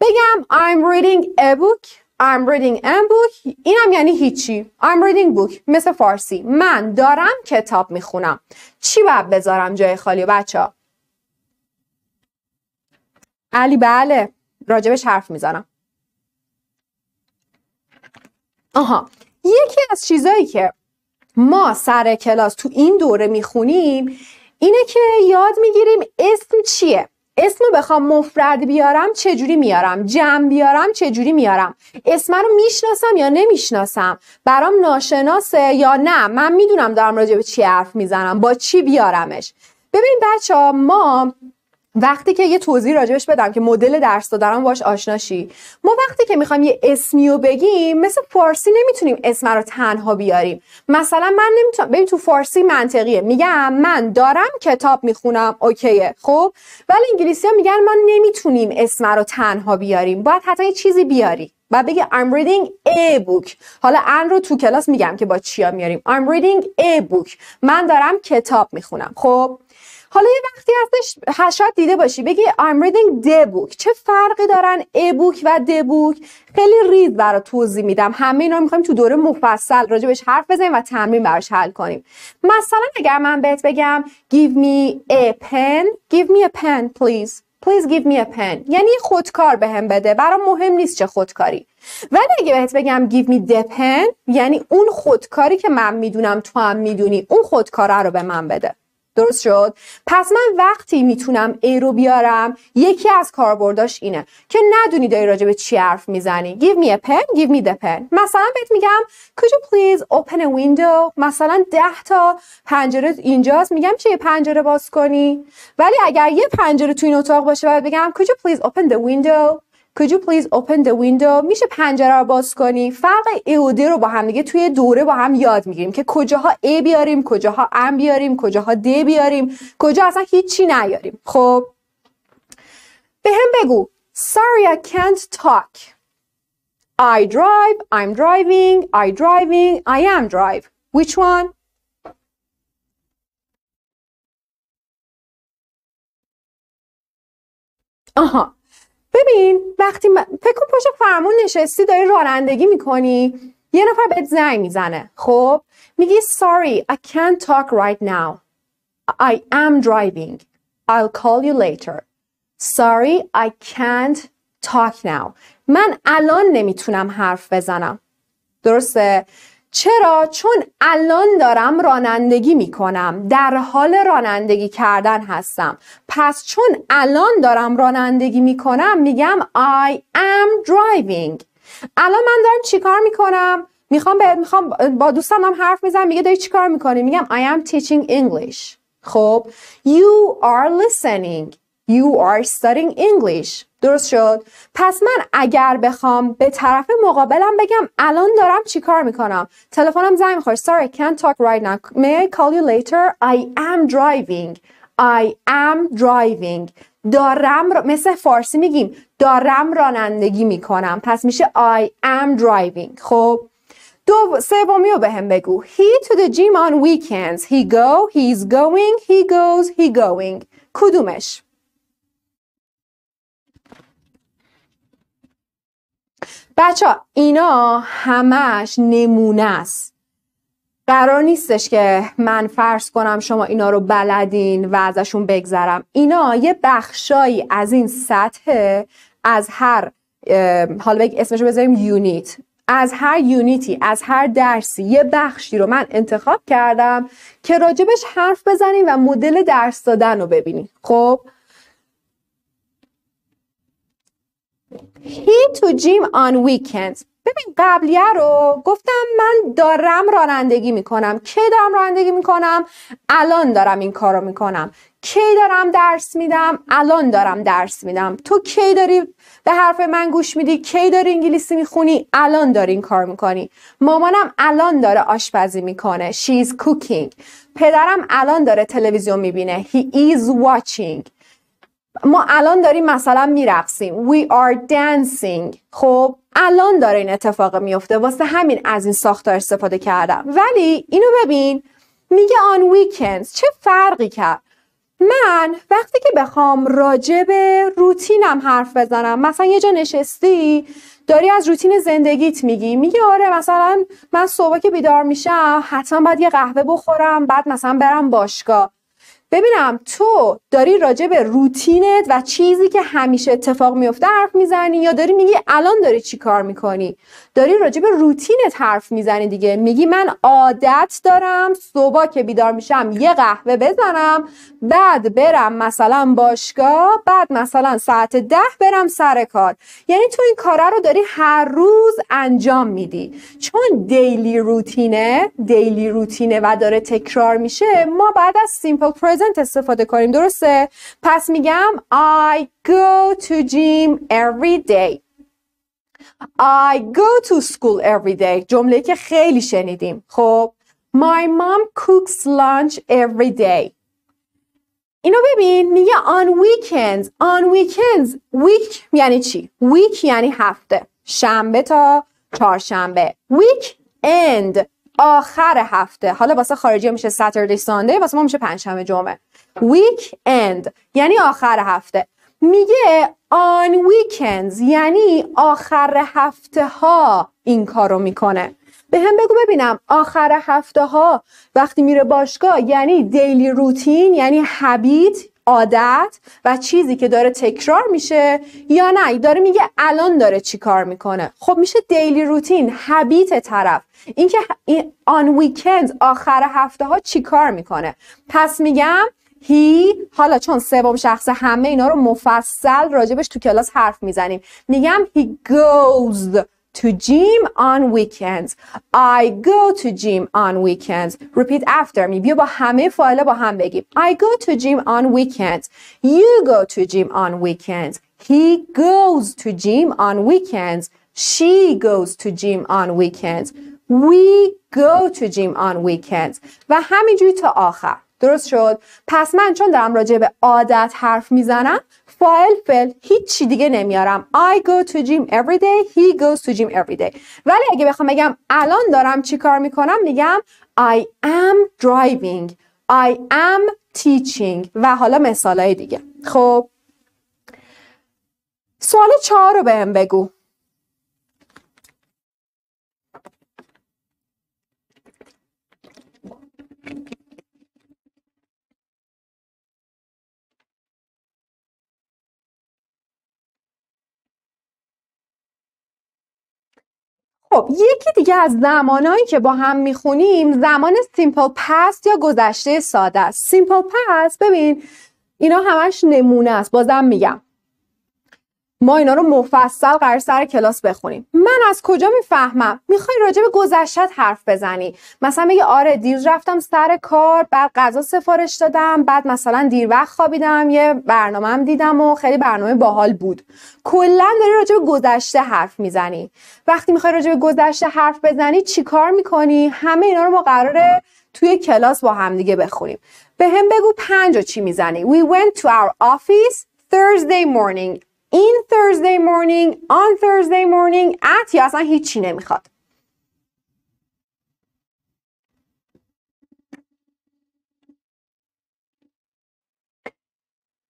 بگم I'm reading a book. I'm reading a book. اینم یعنی هیچی. I'm reading book. مثل فارسی. من دارم کتاب می‌خونم. چی باید بذارم جای خالی بچه ها؟ علی بله. راجبش حرف می‌زنم. آها. یکی از چیزایی که ما سر کلاس تو این دوره می‌خونیم اینه که یاد می‌گیریم اسم چیه؟ اسم رو بخوام مفرد بیارم چجوری میارم؟ جمع بیارم چجوری میارم؟ اسم رو می‌شناسم یا نمی‌شناسم؟ برام ناشناسه یا نه؟ من می‌دونم دارم راجع به چی حرف می‌زنم با چی بیارمش؟ ببین بچه ها ما وقتی که یه توضیح راجبش بدم که مدل درس دادن باش آشنا شی. ما وقتی که می‌خوایم یه اسمی رو بگیم مثل فارسی نمی‌تونیم اسم رو تنها بیاریم. مثلا من نمی‌تونم ببین تو فارسی منطقیه. میگم من دارم کتاب می‌خونم اوکیه. خب؟ ولی انگلیسی ها میگن ما نمی‌تونیم اسم رو تنها بیاریم. باید حتی یه چیزی بیاری. بعد بگی I'm reading a book. حالا ان رو تو کلاس میگم که با چیا میاریم. I'm reading a book. من دارم کتاب می‌خونم. خب؟ حالا یه وقتی هستش شاید دیده باشی بگی I'm reading the book. چه فرقی دارن a book و the book خیلی ریز برای توضیح میدم. همه اینا می‌خوایم تو دوره مفصل راجبش حرف بزنیم و تمرین براش حل کنیم. مثلا اگر من بهت بگم give me a pen give me a pen please. Please give me a pen. یعنی خودکار بهم به بده. برام مهم نیست چه خودکاری. ولی اگه بهت بگم give me the pen یعنی اون خودکاری که من می‌دونم تو هم می‌دونی اون خودکاره رو به من بده. درست شد. پس من وقتی می‌تونم ای رو بیارم یکی از کاربرداش اینه که ندونی داری راجع به چی حرف می‌زنی. Give me a pen give me the pen. مثلا بهت میگم could you please open a window مثلا ده تا پنجره اینجاست. میگم چه پنجره باز کنی؟ ولی اگر یه پنجره تو این اتاق باشه باید بگم could you please open the window Could you please open the window? میشه پنجره رو باز کنی. فرق ای و دی رو با هم دیگه توی دوره با هم یاد می‌گیریم که کجاها ای بیاریم کجاها ام بیاریم کجاها دی بیاریم کجا اصلا هیچی نیاریم. خب به هم بگو. Sorry I can't talk. I drive I'm driving I driving I am drive. Which one? آها ببین وقتی من... فکر کن پشت فرمون نشستی داری رانندگی می‌کنی. یه نفر بهت زنگ می‌زنه. خب؟ میگی sorry I can't talk right now. I am driving. I'll call you later. Sorry I can't talk now. من الان نمی‌تونم حرف بزنم. درسته؟ چرا؟ چون الان دارم رانندگی می‌کنم در حال رانندگی کردن هستم. پس چون الان دارم رانندگی می‌کنم میگم I am driving. الان من دارم چیکار می‌کنم؟ می‌خوام به می‌خوام با دوستم دارم حرف می‌زنم میگه داری چیکار می‌کنی؟ میگم I am teaching English. خب you are listening. You are studying English درست شد پس من اگر بخوام به طرف مقابلم بگم الان دارم چیکار می‌کنم تلفنم زنگ می‌خوره sorry can't talk right now may I call you later I am driving I am driving دارم مثل فارسی میگیم دارم رانندگی می‌کنم پس میشه I am driving خب دو سومی رو به هم بگو He to the gym on weekends He go, he's going, he goes, he going کدومش بچه اینا همش نمونه است. قرار نیستش که من فرض کنم شما اینا رو بلدین و ازشون بگذرم. اینا یه بخشایی از این سطح از هر حالا اسمش رو بذاریم یونیت. از هر یونیتی از هر درسی یه بخشی رو من انتخاب کردم که راجبش حرف بزنیم و مدل درس دادن رو ببینیم خب؟ He to gym on weekends. ببین قبلیه رو گفتم من دارم رانندگی می‌کنم. کی دارم رانندگی می‌کنم؟ الان دارم این کارو می‌کنم. کی دارم درس میدم؟ الان دارم درس میدم. تو کی داری به حرف من گوش میدی؟ کی داری انگلیسی می‌خونی؟ الان داری این کار می‌کنی. مامانم الان داره آشپزی می‌کنه. She's cooking. پدرم الان داره تلویزیون می‌بینه. He is watching. ما الان داریم مثلا میرقصیم. We are dancing. خب الان داره این اتفاق میفته واسه همین از این ساختار استفاده کردم. ولی اینو ببین میگه on weekends. چه فرقی کرد؟ من وقتی که بخوام راجع روتینم حرف بزنم مثلا یه جا نشستی داری از روتین زندگیت میگی. میگه آره مثلا من صبح که بیدار میشم حتما باید یه قهوه بخورم بعد مثلا برم باشگاه. ببینم تو داری راجع به روتینت و چیزی که همیشه اتفاق میفته حرف می‌زنی یا داری میگی الان داری چی کار می‌کنی؟ داری راجع به روتینت حرف می‌زنی دیگه. میگی من عادت دارم صبح که بیدار میشم یه قهوه بزنم بعد برم مثلا باشگاه بعد مثلا ساعت ده برم سر کار. یعنی تو این کاره رو داری هر روز انجام میدی. چون daily routine ه daily routine ه و داره تکرار میشه ما باید از simple present استفاده کنیم. درسته؟ پس میگم I go to gym every day. I go to school every day. جمله که خیلی شنیدیم. خب My mom cooks lunch every day. اینو ببین میگه on weekends. On weekends week یعنی چی؟ week یعنی هفته. شنبه تا چهارشنبه. Weekend آخر هفته. حالا واسه خارجی میشه Saturday Sunday واسه ما میشه پنجشنبه جمعه. Weekend یعنی آخر هفته. میگه on weekends یعنی آخر هفته ها این کارو می‌کنه. به هم بگو ببینم آخر هفته ها وقتی میره باشگاه یعنی دیلی روتین یعنی هبیت عادت و چیزی که داره تکرار میشه یا نه؟ داره میگه الان داره چی کار می‌کنه؟ خب میشه دیلی روتین هبیت طرف. اینکه آن ویکند آخر هفته ها چی کار می‌کنه؟ پس میگم هی حالا چون سوم شخص همه اینا رو مفصل راجبش تو کلاس حرف می‌زنیم میگم he goes to gym on weekends I go to gym on weekends repeat after me بیا با همه فایل با هم بگیم I go to gym on weekends you go to gym on weekends he goes to gym on weekends she goes to gym on weekends we go to gym on weekends و همینجوری تا آخر درست شد. پس من چون دارم راجع به عادت حرف می‌زنم فایل فل هیچی دیگه نمیارم. I go to gym every day he goes to gym every day. ولی اگه بخوام بگم الان دارم چی کار می‌کنم میگم I am driving. I am teaching. و حالا مثالای دیگه. خب. سوال چهار رو بهم بگو. خب یکی دیگه از زمانهایی که با هم می‌خونیم زمان سیمپل پست یا گذشته ساده است. سیمپل پست ببین اینا همش نمونه است. بازم میگم. ما اینا رو مفصل قرار سر کلاس بخونیم. من از کجا می‌فهمم؟ می‌خوای راجع به گذشتت حرف بزنی. مثلا بگی آره دیروز رفتم سر کار بعد غذا سفارش دادم بعد مثلا دیر وقت خوابیدم یه برنامهم دیدم و خیلی برنامه باحال بود. کلا داری راجع به گذشته حرف می‌زنی. وقتی می‌خوای راجع به گذشته حرف بزنی چیکار می‌کنی؟ همه اینا رو ما قراره توی کلاس با همدیگه بخونیم. به هم بگو پنج چی می‌زنی؟ We went to our office Thursday morning. In Thursday morning, on Thursday morning, at یا اصلا هیچی نمی‌خواد.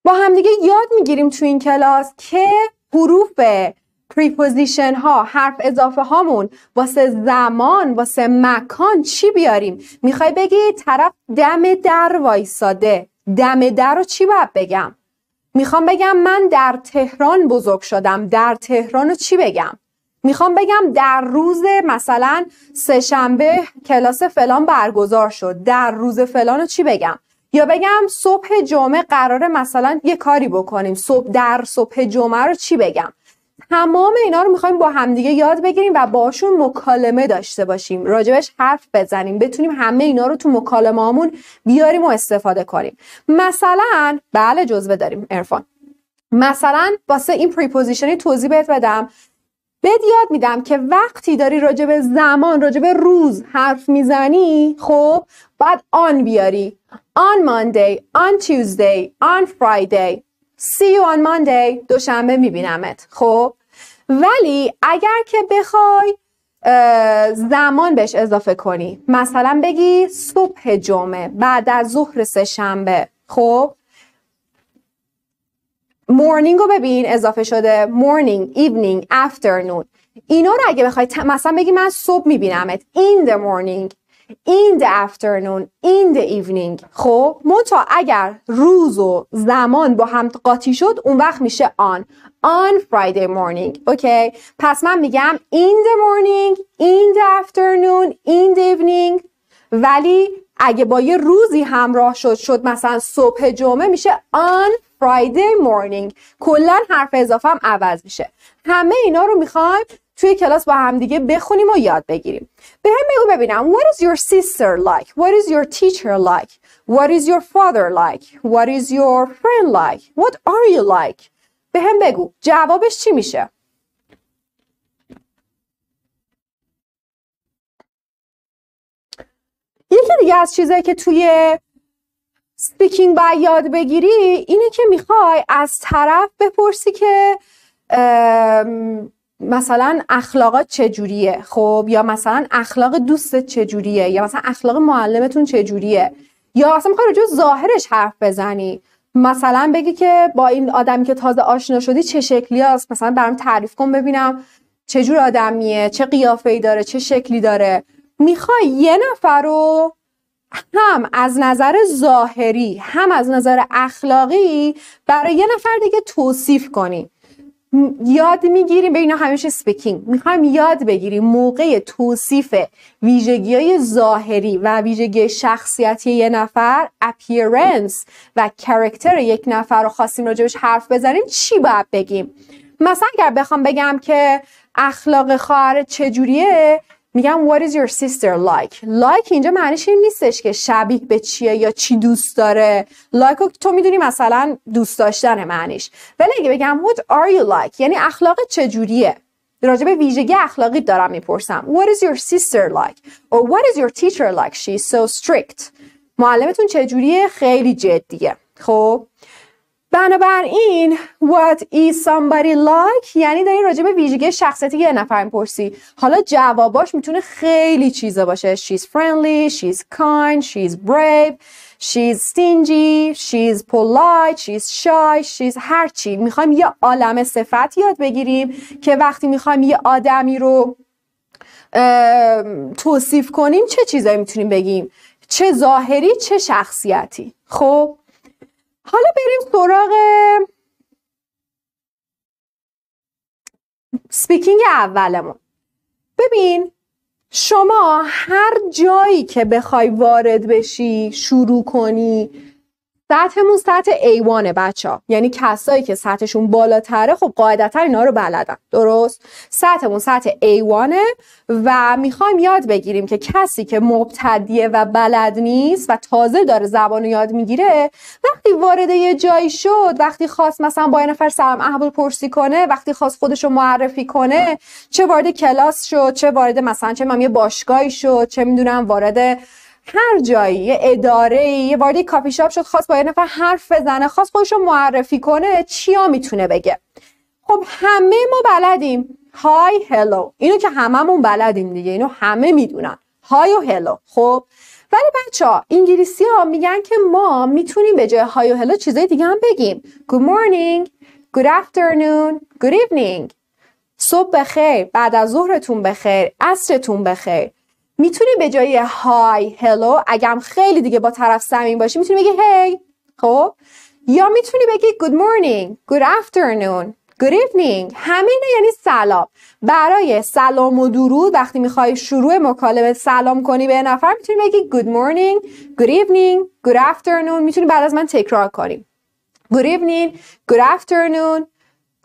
با همدیگه یاد می‌گیریم تو این کلاس که حروف preposition ها حرف اضافه هامون واسه زمان واسه مکان چی بیاریم؟ می‌خوای بگی طرف دم در وایساده. دم در رو چی باید بگم؟ می‌خوام بگم من در تهران بزرگ شدم. در تهران رو چی بگم؟ می‌خوام بگم در روز مثلا سهشنبه کلاس فلان برگزار شد. در روز فلان رو چی بگم؟ یا بگم صبح جمعه قراره مثلا یه کاری بکنیم. صبح در صبح جمعه رو چی بگم؟ تمام اینا رو می‌خوایم با همدیگه یاد بگیریم و باشون مکالمه داشته باشیم. راجبش حرف بزنیم. بتونیم همه اینا رو تو مکالمه بیاریم و استفاده کنیم. مثلا بله جزوه داریم ارفان مثلا واسه این preposition ی توضیح بهت بدم. بهت یاد میدم که وقتی داری راجع به زمان راجع به روز حرف می‌زنی خب باید آن بیاری. On Monday on Tuesday on Friday. See you on Monday. دوشنبه میبینمت. خب؟ ولی اگر که بخوای زمان بهش اضافه کنی مثلا بگی صبح جمعه بعد از ظهر سه شنبه. خب؟ Morning رو ببین اضافه شده morning, evening, afternoon. اینا رو اگه بخوای مثلا بگی من صبح میبینمت. In the morning in the afternoon in the evening. خب منتها اگر روز و زمان با هم قاطی شد اون وقت میشه on on Friday morning. اوکی؟ پس من میگم in the morning in the afternoon in the evening. ولی اگه با یه روزی همراه شد شد مثلا صبح جمعه میشه on Friday morning. کلا حرف اضافه هم عوض میشه. همه اینا رو می‌خوایم توی کلاس با همدیگه بخونیم و یاد بگیریم به هم بگو ببینم What is your sister like? What is your teacher like? What is your father like? What is your friend like? What are you like? به هم بگو جوابش چی میشه؟ یکی دیگه از چیزایی که توی سپیکینگ باید یاد بگیری اینه که می‌خوای از طرف بپرسی که مثلا اخلاقات چجوریه؟ خب یا مثلا اخلاق دوستت چجوریه؟ یا مثلا اخلاق معلمتون چجوریه؟ یا اصلا می‌خوای راجع ظاهرش حرف بزنی؟ مثلا بگی که با این آدمی که تازه آشنا شدی چه شکلی هست؟ مثلا برام تعریف کن ببینم چه جور آدمیه چه قیافه ای داره چه شکلی داره؟ می‌خوای یه نفر رو هم از نظر ظاهری هم از نظر اخلاقی برای یه نفر دیگه توصیف کنی. یاد می‌گیریم به اینا همیشه speaking می‌خوایم یاد بگیریم موقع توصیف ویژگی های ظاهری و ویژگی شخصیتی یه نفر appearance و character یک نفر رو خواستیم راجبش حرف بزنیم چی باید بگیم؟ مثلا اگر بخوام بگم که اخلاق خواهر چجوریه میگم what is your sister like? Like اینجا معنیش این نیستش که شبیه به چیه یا چی دوست داره. Like تو می‌دونی مثلا دوست داشتن معنیش. ولی اگه بگم what are you like یعنی اخلاق چجوریه؟ راجع به ویژگی اخلاقی دارم می‌پرسم. What is your sister like? Or what is your teacher like? She's so strict. معلمتون چجوریه؟ خیلی جدیه. خب؟ بنابراین what is somebody like یعنی داری راجع به ویژگی شخصیتی یه نفر می‌پرسی. حالا جواباش می‌تونه خیلی چیزا باشه. She's friendly she's kind she's brave she's stingy she's polite she's shy she's هر چی. می‌خوایم یه عالم صفت یاد بگیریم که وقتی می‌خوایم یه آدمی رو توصیف کنیم چه چیزایی می‌تونیم بگیم؟ چه ظاهری چه شخصیتی. خب؟ حالا بریم سراغ سپیکینگ اولمون. ببین شما هر جایی که بخوای وارد بشی شروع کنی سطحمون سطح A1 بچه ها یعنی کسایی که سطحشون بالاتره خب قاعدتا اینا رو بلدن. درست؟ سطحمون سطح A1 و می‌خوایم یاد بگیریم که کسی که مبتدیه و بلد نیست و تازه داره زبان رو یاد می‌گیره وقتی وارد یه جایی شد وقتی خواست مثلا با یه نفر سلام احوال پرسی کنه وقتی خواست خودش رو معرفی کنه چه وارد کلاس شد چه وارد مثلا چه یه باشگاهی شد چه می‌دونم وارد هر جایی یه اداره یه وارد کافی شاپ شد خواست با یه نفر حرف بزنه خواست خودش رو معرفی کنه چیا می‌تونه بگه. خب همه ما بلدیم. های هلو اینو که هممون بلدیم دیگه اینو همه می‌دونن. های و هلو خب؟ ولی بچه ها انگلیسی ها میگن که ما می‌تونیم به جای های و هلو چیزای دیگه هم بگیم. Good morning. Good afternoon. Good evening. صبح بخیر. بعد از ظهرتون بخیر. عصرتون بخیر. می‌تونی به جای های هلو اگم خیلی دیگه با طرف صمیم باشی می‌تونی بگی هی خب؟ یا می‌تونی بگی good morning good afternoon good evening همه یعنی سلام. برای سلام و درود وقتی می‌خوای شروع مکالمه سلام کنی به نفر می‌تونی بگی good morning good evening good afternoon می‌تونی بعد از من تکرار کنی. Good evening good afternoon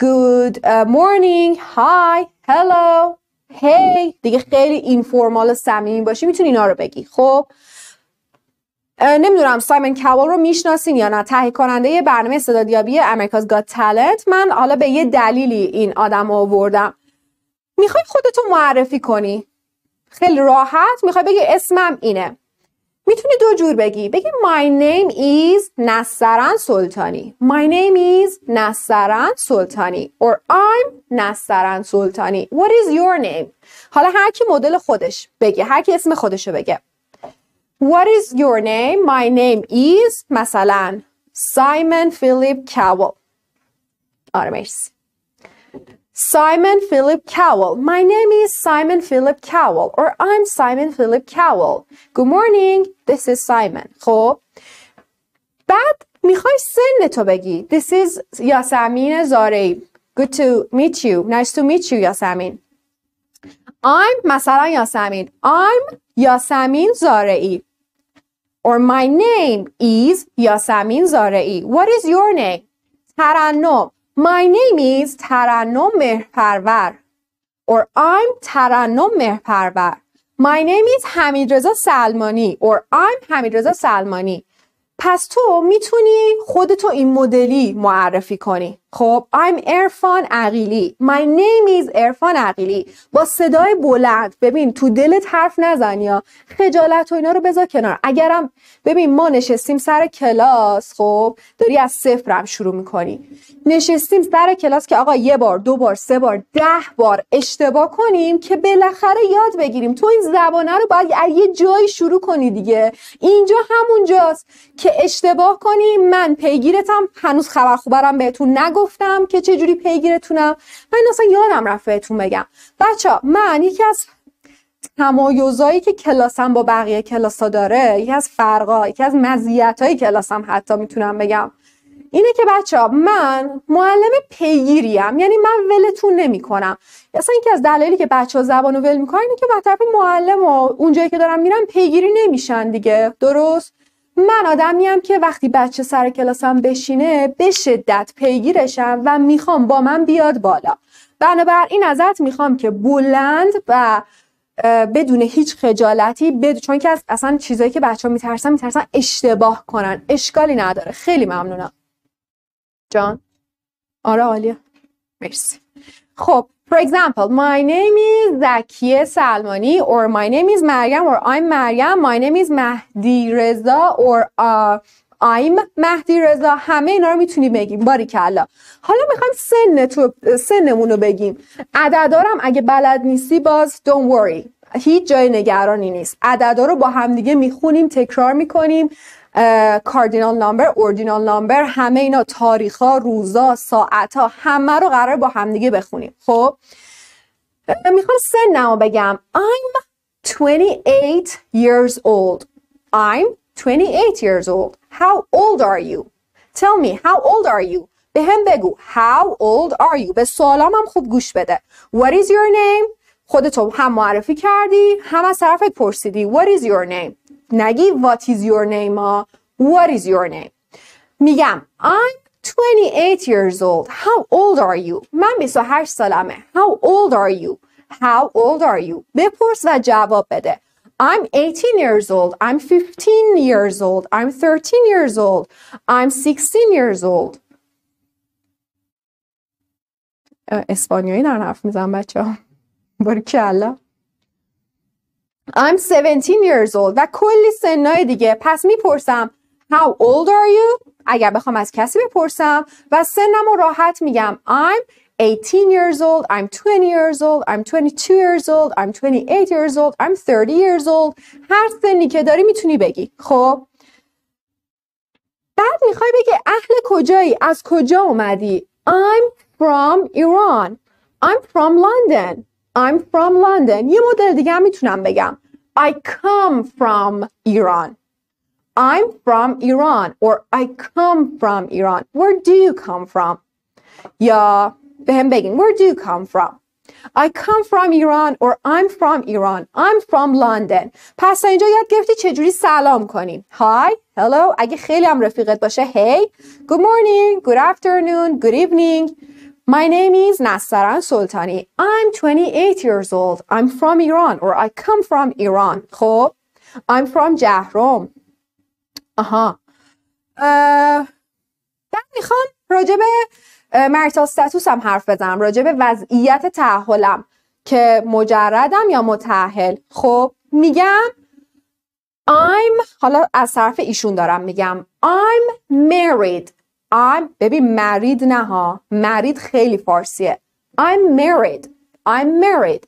good uh, morning hi hey دیگه خیلی اینفورمال و صمیمی باشی می‌تونی اینا رو بگی. خب؟ نمی‌دونم سایمن کاول رو می‌شناسین یا نه؟ تهیه کننده برنامه استعدادیابی امریکاز گات تالنت من حالا به یه دلیلی این آدم آوردم. می‌خوای خودتو معرفی کنی. خیلی راحت. می‌خوای بگی اسمم اینه. می‌تونی دو جور بگی. بگی my name is نصرن سلطانی. My name is نصرن سلطانی. Or I'm نصرن سلطانی. What is your name? حالا هر کی مدل خودش بگه. هر کی اسم خودشو بگه. What is your name? My name is مثلا Simon Philip Cowell. آره مرسی. Simon Philip Cowell. My name is Simon Philip Cowell or I'm Simon Philip Cowell. Good morning. This is Simon. خب بعد میخوای سن تو بگی. This is یاسمین زارعی. Good to meet you. Nice to meet you یاسمین. I'm مثلا یاسمین. I'm یاسمین زارعی. or my name is یاسمین زارعی. What is your name? ترنم. My name is ترنم مهرپرور. or I'm ترنم مهرپرور. My name is حمید رضا سلمانی or I'm حمید رضا سلمانی. پس تو می‌تونی خودتو این مدلی معرفی کنی خب I'm ارفان عقیلی. My name is ارفان عقیلی. با صدای بلند. ببین تو دلت حرف نزن یا خجالت و اینا رو بذار کنار. اگرم ببین ما نشستیم سر کلاس خب داری از صفرم شروع می‌کنی. نشستیم سر کلاس که آقا یه بار دو بار سه بار ده بار اشتباه کنیم که بالاخره یاد بگیریم. تو این زبانه رو باید از یه جایی شروع کنی دیگه. اینجا همونجاست که اشتباه کنی من پیگیرتم هنوز خبر خوبرم بهتون نگفتم که چجوری پیگیرتونم؟ من اصلا یادم رفت بهتون بگم. بچه من یکی از تمایزایی که کلاسم با بقیه کلاسا داره یکی از فرقا یکی از مزیت‌های کلاسم حتی می‌تونم بگم اینه که بچه من معلم پیگیریم. یعنی من ولتون نمی کنم اصلا اینکه از دلایلی که بچه ها زبان رو ول می‌کنن اینه که به طرف معلم و اونجایی که دارم میرم پیگیری نمیشن دیگه. درست؟ من آدمیم که وقتی بچه سر کلاسم بشینه به شدت پیگیرشم و می‌خوام با من بیاد بالا. بنابراین ازت می‌خوام که بلند و بدون هیچ خجالتی بد... چون که از اصلا چیزایی که بچه ها میترسن میترسن اشتباه کنن. اشکالی نداره. خیلی ممنونم. جان. آره عالیه. مرسی. خب For example, my name is زکیه سلمانی or my name is مریم or I'm مریم my name is مهدی رضا or uh, I'm مهدی رضا همه اینا رو می‌تونی بگیم. باریکلا حالا می‌خوایم سن تو سنمون رو بگیم. عددارم اگه بلد نیستی باز don't worry. هیچ جای نگرانی نیست. عددا رو با همدیگه می‌خونیم تکرار می‌کنیم. کاردینال نامبر اوردینال نامبر همه اینا تاریخ ها روزا ساعت ها همه رو قرار با همدیگه بخونیم خب می‌خوام سنمو بگم I'm 28 years old I'm 28 years old How old are you? Tell me how old are you? به هم بگو How old are you? به سوالام هم خوب گوش بده What is your name? خودتو هم معرفی کردی هم از طرفت پرسیدی What is your name? نگی what is your name ها what is your name میگم I'm 28 years old how old are you من 28 سالمه how old are you how old are you بپرس و جواب بده I'm 18 years old I'm 15 years old I'm 13 years old I'm 16 years old اسپانیایی دارن حرف میزن بچه ها کلا I'm 17 years old و کلی سنای دیگه. پس می‌پرسم How old are you? اگر بخوام از کسی بپرسم و سنم رو راحت میگم I'm 18 years old, I'm 20 years old, I'm 22 years old, I'm 28 years old, I'm 30 years old. هر سنی که داری می‌تونی بگی. خب؟ بعد می‌خوای بگی اهل کجایی؟ از کجا اومدی؟ I'm from Iran. I'm from London. I'm from London یه مدل دیگه هم می‌تونم بگم I come from Iran I'm from Iran or I come from Iran Where do you come from یا به هم بگین Where do you come from I come from Iran or I'm from Iran I'm from London پس اینجا یاد گرفتی چجوری سلام کنیم Hi, hello اگه خیلی هم رفیقت باشه Hey, good morning, good afternoon, good evening My name is Nastaran Sultani. I'm 28 years old. I'm from Iran or I come from Iran. خب I'm from جهرم. آها. اه، بعد می‌خوام راجع به مریتال ستاتوس هم حرف بزنم راجع به وضعیت تعهلم که مجردم یا متأهل خب میگم I'm حالا از طرف ایشون دارم میگم I'm married I'm ببین married نه ها married خیلی فارسیه I'm married I'm married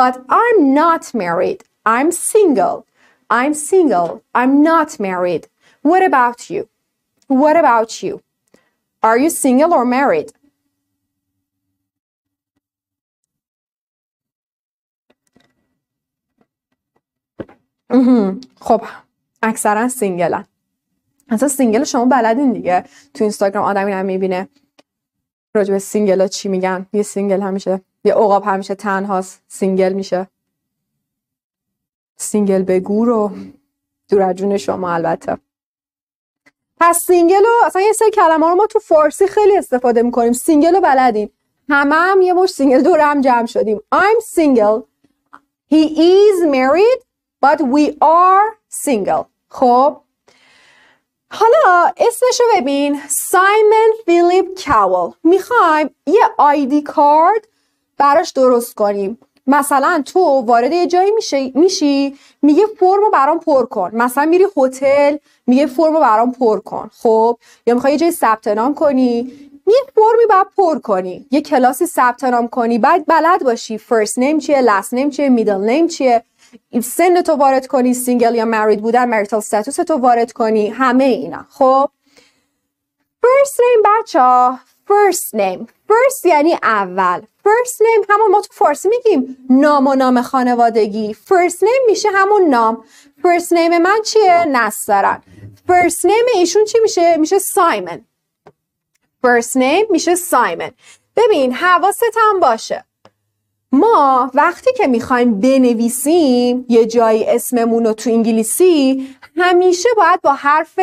but I'm not married I'm single I'm single I'm not married What about you What about you Are you single or married. خب اکثرا single ن اصلا single شما بلدین دیگه. تو اینستاگرام آدمی هم می‌بینه. راجع به single ها چی میگن؟ یه single همیشه. یه عقاب همیشه تنهاست. single میشه. single بگو رو دور شما البته. پس single رو اصلا یه سری کلمه رو ما تو فارسی خیلی استفاده می‌کنیم. single رو بلدین. همه هم یه مش single دور هم جمع شدیم. I'm single. He is married but we are single. خب؟ حالا اسمش رو ببین. سایمن فیلیپ کاول. می‌خوایم یه ID card براش درست کنیم. مثلا تو وارد یه جایی میشی, میشی میگه فرمو برام پر کن. مثلا میری هتل میگه فرمو برام پر کن. خب؟ یا می‌خوای یه جایی ثبت نام کنی؟ یه فرمی باید پر کنی. یه کلاسی ثبت نام کنی. بعد بلد باشی. first name چیه last name چیه middle name چیه؟ سن تو وارد کنی single یا married بودن marital status تو وارد کنی همه اینا. خب؟ first name بچه first name first یعنی اول. first name همون ما تو فارسی میگیم نام و نام خانوادگی. first name میشه همون نام. first name من چیه؟ نسترن first name ایشون چی میشه؟ میشه سایمن first name میشه سایمن ببین حواست هم باشه. ما وقتی که می‌خوایم بنویسیم یه جایی اسممون رو تو انگلیسی همیشه باید با حرف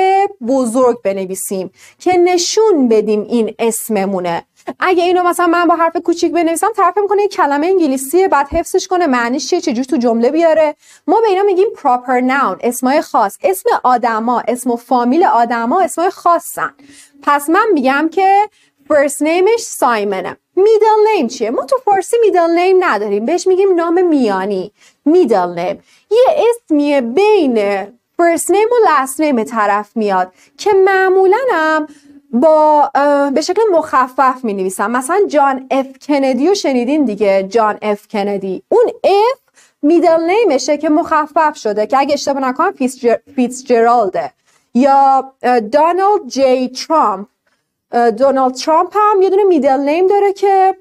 بزرگ بنویسیم که نشون بدیم این اسممونه. اگه اینو مثلا من با حرف کوچیک بنویسم طرف می‌کنه یه کلمه انگلیسیه بعد حفظش کنه معنیش چیه چجور تو جمله بیاره. ما به اینا میگیم proper noun اسمای خاص. اسم آدما اسم و فامیل آدما اسمای خاصن. پس من میگم که first nameش سایمنه میدل نیم چیه؟ ما تو فارسی میدل نیم نداریم. بهش میگیم نام میانی. middle name یه اسمیه بین first name و last name طرف میاد که معمولا هم با به شکل مخفف می نویسم مثلا جان اف کندی رو شنیدین دیگه؟ جان اف کندی اون اف middle name شه که مخفف شده که اگه اشتباه نکنم فیتزجرالده یا دانالد جی ترامپ دونالد ترامپ هم یه دونه middle name داره که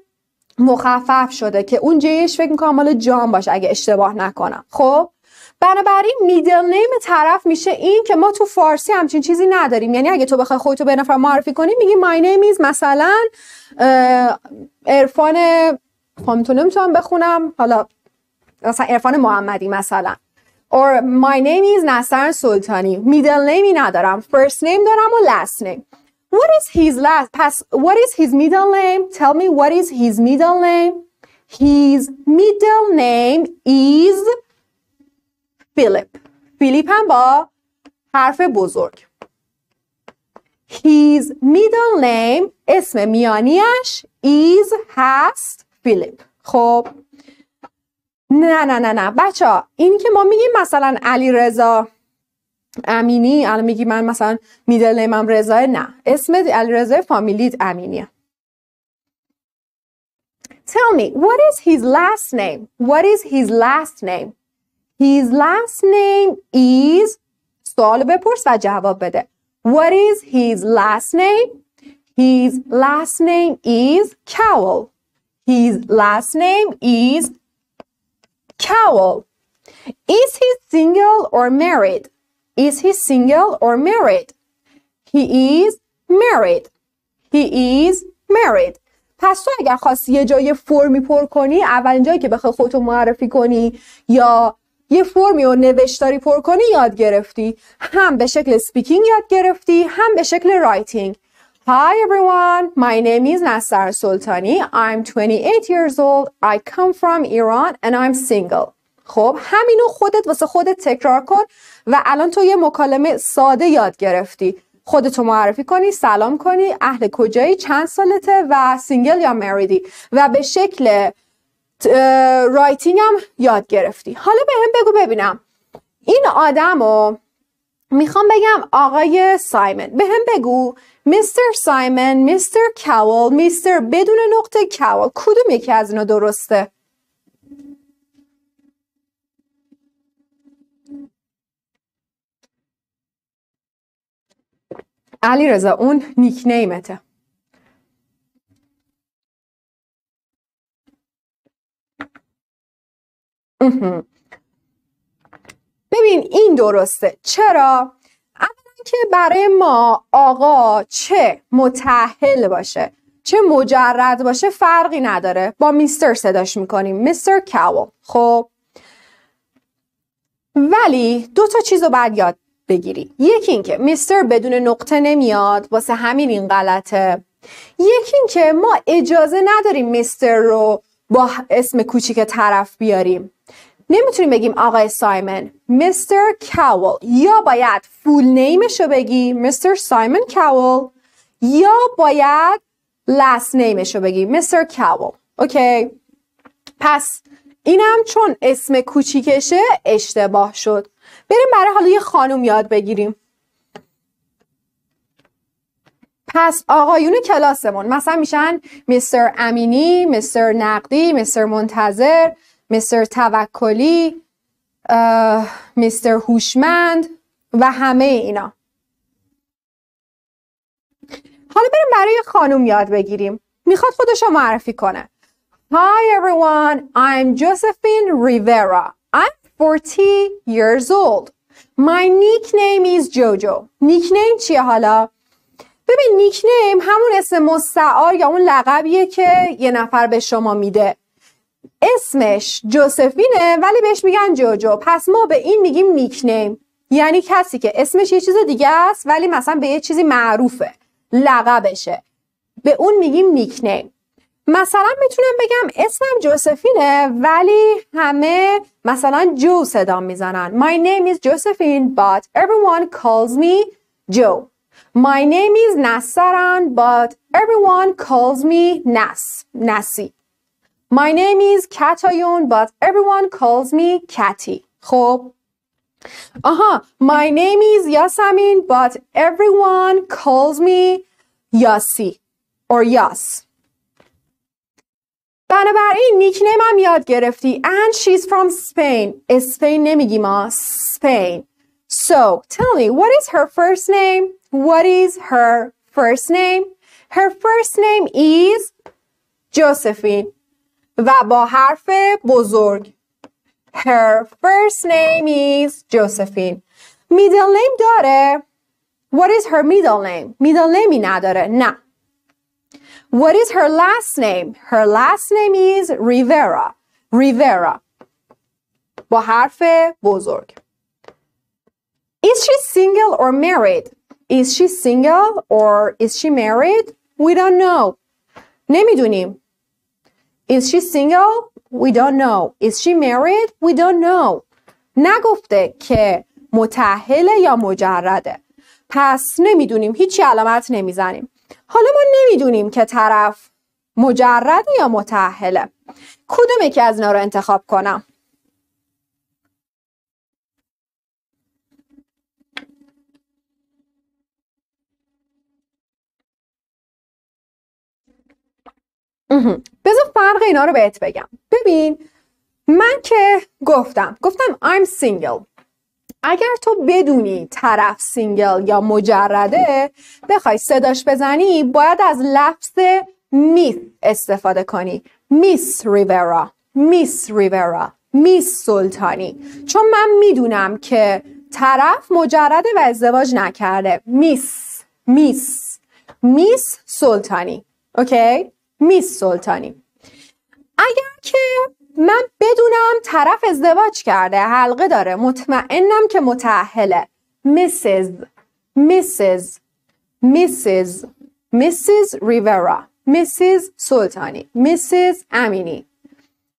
مخفف شده که اون جیش فکر می‌کنم مال جان باشه اگه اشتباه نکنم. خب؟ بنابراین میدل نیم طرف میشه این که ما تو فارسی همچین چیزی نداریم. یعنی اگه تو بخوای خودتو به نفر معرفی کنی میگی my name is مثلا ارفان فامیتو نمی‌تونم بخونم. حالا مثلا ارفان محمدی مثلا. Or my name is نصر سلطانی. میدل نیمی ندارم. First name دارم و last name. What is his last پس what is his middle name tell me what is his middle name his middle name is فیلیپ فیلیپ هم با حرف بزرگ His middle name اسم میانیش is هست فیلیپ خب نه نه نه نه بچه ها این که ما میگیم مثلا علی رضا امینی الان میگی من مثلا میدل نیمم رضا نه اسم علی رضا فامیلیت امینیه Tell me, what is his last name? What is his last name? His last name is سوال بپرس و جواب بده. What is his last name? His last name is Cowell. His last name is Cowell. Is he single or married? Is he single or married? He is married. He is married. پس تو اگر خواستی یه جای فرمی پر کنی اولین جایی که بخوای خودتو معرفی کنی یا یه فرمی و نوشتاری پر کنی یاد گرفتی هم به شکل speaking یاد گرفتی هم به شکل writing Hi everyone, my name is Nastaran Soltani. I'm 28 years old. I come from Iran and I'm single. خب همینو خودت واسه خودت تکرار کن و الان تو یه مکالمه ساده یاد گرفتی. خودتو معرفی کنی سلام کنی اهل کجایی چند سالته و single یا married ی؟ و به شکل writing هم یاد گرفتی. حالا به هم بگو ببینم. این آدم می‌خوام بگم آقای سایمن. به هم بگو. Mister سایمن Mister کاول Mister بدون نقطه کاول. کدوم یکی از اینا درسته؟ علی رضا اون نیک نیمته ببین این درسته. چرا؟ اولا که برای ما آقا چه متحل باشه چه مجرد باشه فرقی نداره. با میستر صداش می‌کنیم. میستر کاول. خب؟ ولی دو تا چیز رو باید یاد بگیری. یکی اینکه میستر بدون نقطه نمیاد واسه همین این غلطه. یکی اینکه ما اجازه نداریم میستر رو با اسم کوچیک طرف بیاریم. نمی‌تونیم بگیم آقای سایمن مستر کاول. یا باید فول نیمش رو بگی مستر سایمن کاول. یا باید لاست نیمش رو بگی مستر کاول. اوکی؟ پس اینم چون اسم کوچیکشه اشتباه شد. بریم برای حالا یه خانوم یاد بگیریم. پس آقایون کلاسمون مثلا میشن مستر امینی مستر نقدی مستر منتظر مستر توکلی مستر هوشمند و همه اینا. حالا بریم برای خانوم یاد بگیریم. می‌خواد خودش رو معرفی کنه. Hi everyone, I'm Josephine Rivera. I'm 40 years old. My nickname is Jojo. نیکنیم چیه حالا؟ ببین نیکنیم همون اسم مستعار یا اون لقبیه که یه نفر به شما میده. اسمش جوزفینه ولی بهش میگن جوجو پس ما به این میگیم نیکنیم یعنی کسی که اسمش یه چیز دیگه است ولی مثلا به یه چیزی معروفه لقبشه به اون میگیم نیکنیم مثلا می‌تونم بگم اسمم جوزفینه ولی همه مثلا جو صدا میزنن My name is Josephine but everyone calls me Joe My name is Nassaran but everyone calls me Nas Nasi My name is Katayun but everyone calls me Catty خب آها My name is Yasamin but everyone calls me Yasi or Yas بنابراین نیکنیم هم یاد گرفتی and she's from Spain اسپین نمیگی ما Spain so tell me what is her first name what is her first name her first name is Josephine و با حرف بزرگ her first name is Josephine middle name داره what is her middle name middle name نداره نه What is her last name? Her last name is Rivera. Rivera. با حرف بزرگ. Is she single or married? Is she single or is she married? We don't know. نمیدونیم. Is she single? We don't know. Is she married? We don't know. نگفته که متحله یا مجرده. پس نمیدونیم. هیچی علامت نمیزنیم. حالا ما نمی‌دونیم که طرف مجرد یا متحله کدوم یکی از اینا رو انتخاب کنم؟ بذار فرق اینا رو بهت بگم. ببین من که گفتم گفتم I'm single. اگر تو بدونی طرف single یا مجرده بخوای صداش بزنی باید از لفظ Miss استفاده کنی. Miss ریورا Miss ریورا Miss سلطانی. چون من می‌دونم که طرف مجرده و ازدواج نکرده. Miss میس میس سلطانی. اوکی؟ میس سلطانی. اگر که من بدونم طرف ازدواج کرده حلقه داره مطمئنم که متعهله Mrs. Mrs. Mrs. Mrs. ریورا Mrs. سلطانی Mrs. امینی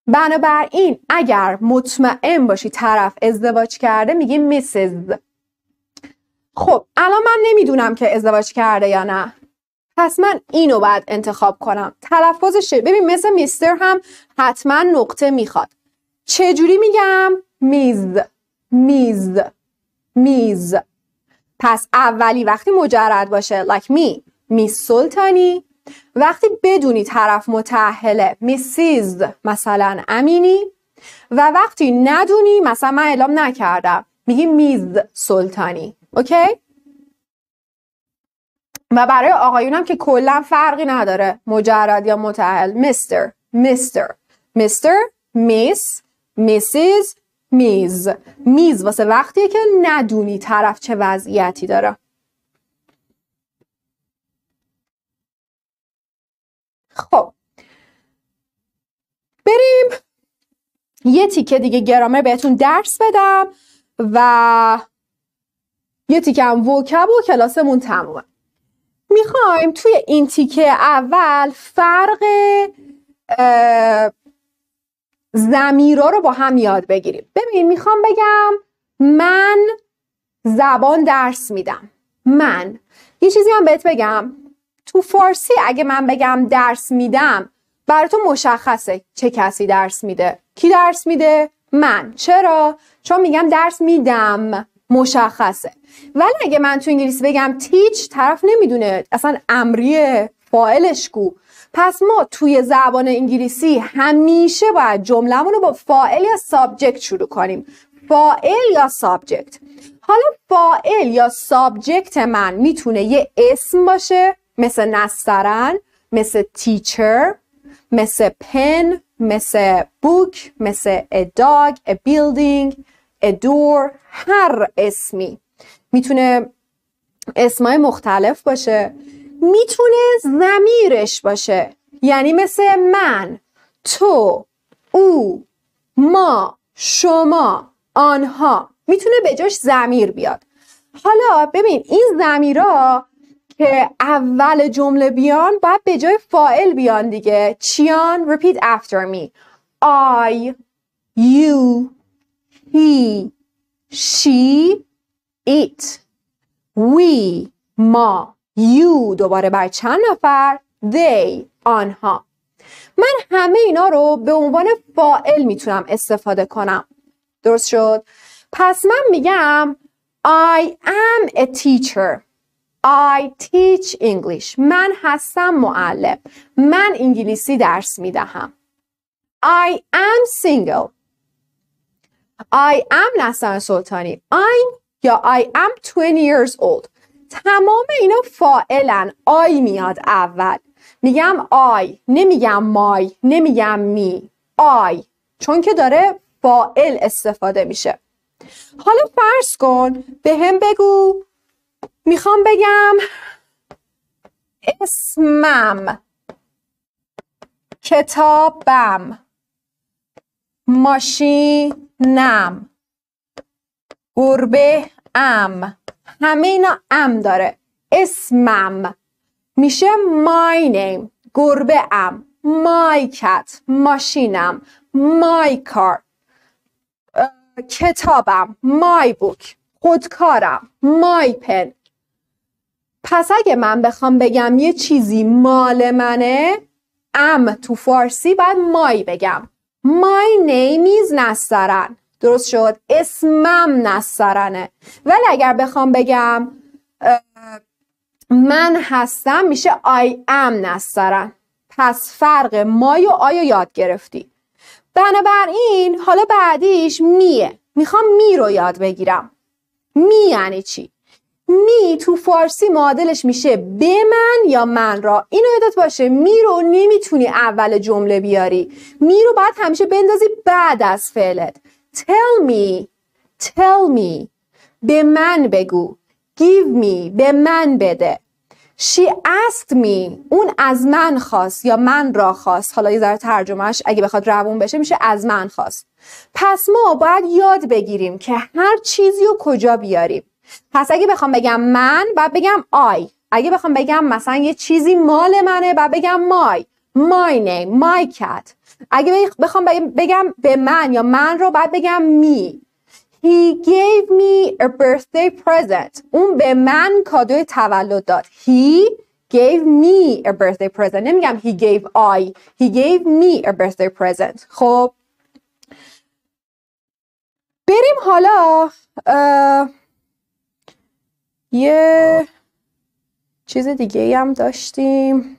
بنابراین اگر مطمئن باشی طرف ازدواج کرده میگی Mrs. خب الان من نمی‌دونم که ازدواج کرده یا نه پس من اینو باید انتخاب کنم. تلفظش ببین مثل میستر هم حتما نقطه می‌خواد. چجوری میگم؟ میز. میز. میز. پس اولی وقتی مجرد باشه like me میس سلطانی. وقتی بدونی طرف متعهله میسیز مثلا امینی. و وقتی ندونی مثلا من اعلام نکردم. میگی میز سلطانی. اوکی؟ و برای آقایونم که کلا فرقی نداره مجرد یا متعهل. مستر مستر مستر میس میسیز میز میز واسه وقتیه که ندونی طرف چه وضعیتی داره. خب. بریم. یه تیکه دیگه گرامر بهتون درس بدم و یه تیکه هم وکب و کلاسمون تمومه. می‌خوایم توی این تیکه اول فرق زمیرا رو با هم یاد بگیریم. ببین می‌خوام بگم من زبان درس میدم. من. یه چیزی هم بهت بگم. تو فارسی اگه من بگم درس میدم برای تو مشخصه چه کسی درس میده. کی درس میده؟ من. چرا؟ چون میگم درس میدم. مشخصه. ولی اگه من تو انگلیسی بگم teach طرف نمی‌دونه. اصلا امریه فاعلش کو. پس ما توی زبان انگلیسی همیشه باید جملهمون رو با فاعل یا subject شروع کنیم. فاعل یا subject. حالا فاعل یا subject من می‌تونه یه اسم باشه مثل نسترن مثل teacher مثل pen مثل book مثل a dog a building a door هر اسمی. می‌تونه اسمای مختلف باشه می‌تونه زمیرش باشه. یعنی مثل من تو او ما شما آنها. می‌تونه به جاش زمیر بیاد. حالا ببین این زمیرا که اول جمله بیان باید به جای فائل بیان دیگه. چیان؟ Repeat after me. I you he she it we ما you دوباره بر چند نفر؟ They آنها. من همه اینا رو به عنوان فائل می‌تونم استفاده کنم. درست شد؟ پس من میگم I am a teacher. I teach English. من هستم معلم. من انگلیسی درس می‌دهم. I am single. I am نستن سلطانی I'm یا I am 20 years old. تمام اینا فائلن. آی میاد اول. میگم آی نمیگم مای نمیگم می آی چون که داره فائل استفاده میشه. حالا فرض کن به هم بگو. می‌خوام بگم اسمم. کتابم. ماشینم. گربه ام. همه اینا ام داره. اسمم. میشه my name گربه ام. my cat ماشینم. my car کتابم. my book خودکارم. my pen پس اگه من بخوام بگم یه چیزی مال منه ام تو فارسی باید مای بگم. My name is نسترن. درست شد. اسمم نسترنه ولی اگر بخوام بگم من هستم میشه I am نسترن پس فرق مای و آیا یاد گرفتی. بنابراین حالا بعدیش میه. می‌خوام می رو یاد بگیرم. می یعنی چی؟ می تو فارسی معادلش میشه به من یا من را. اینو یادت باشه. می رو نمی‌تونی اول جمله بیاری. می رو باید همیشه بندازی بعد از فعلت. Tell me. Tell me. به من بگو. Give me. به من بده. She asked me. اون از من خواست یا من را خواست. حالا یه ذره ترجمهش اگه بخواد روون بشه میشه از من خواست. پس ما باید یاد بگیریم که هر چیزی رو کجا بیاریم. پس اگه بخوام بگم من باید بگم I. اگه بخوام بگم مثلا یه چیزی مال منه بعد بگم my my name my cat. اگه بخوام بگم به من یا من رو بعد بگم me He gave me a birthday present. اون به من کادوی تولد داد. He gave me a birthday present. نمیگم he gave I. He gave me a birthday present. خب بریم حالا یه چیز دیگه هم داشتیم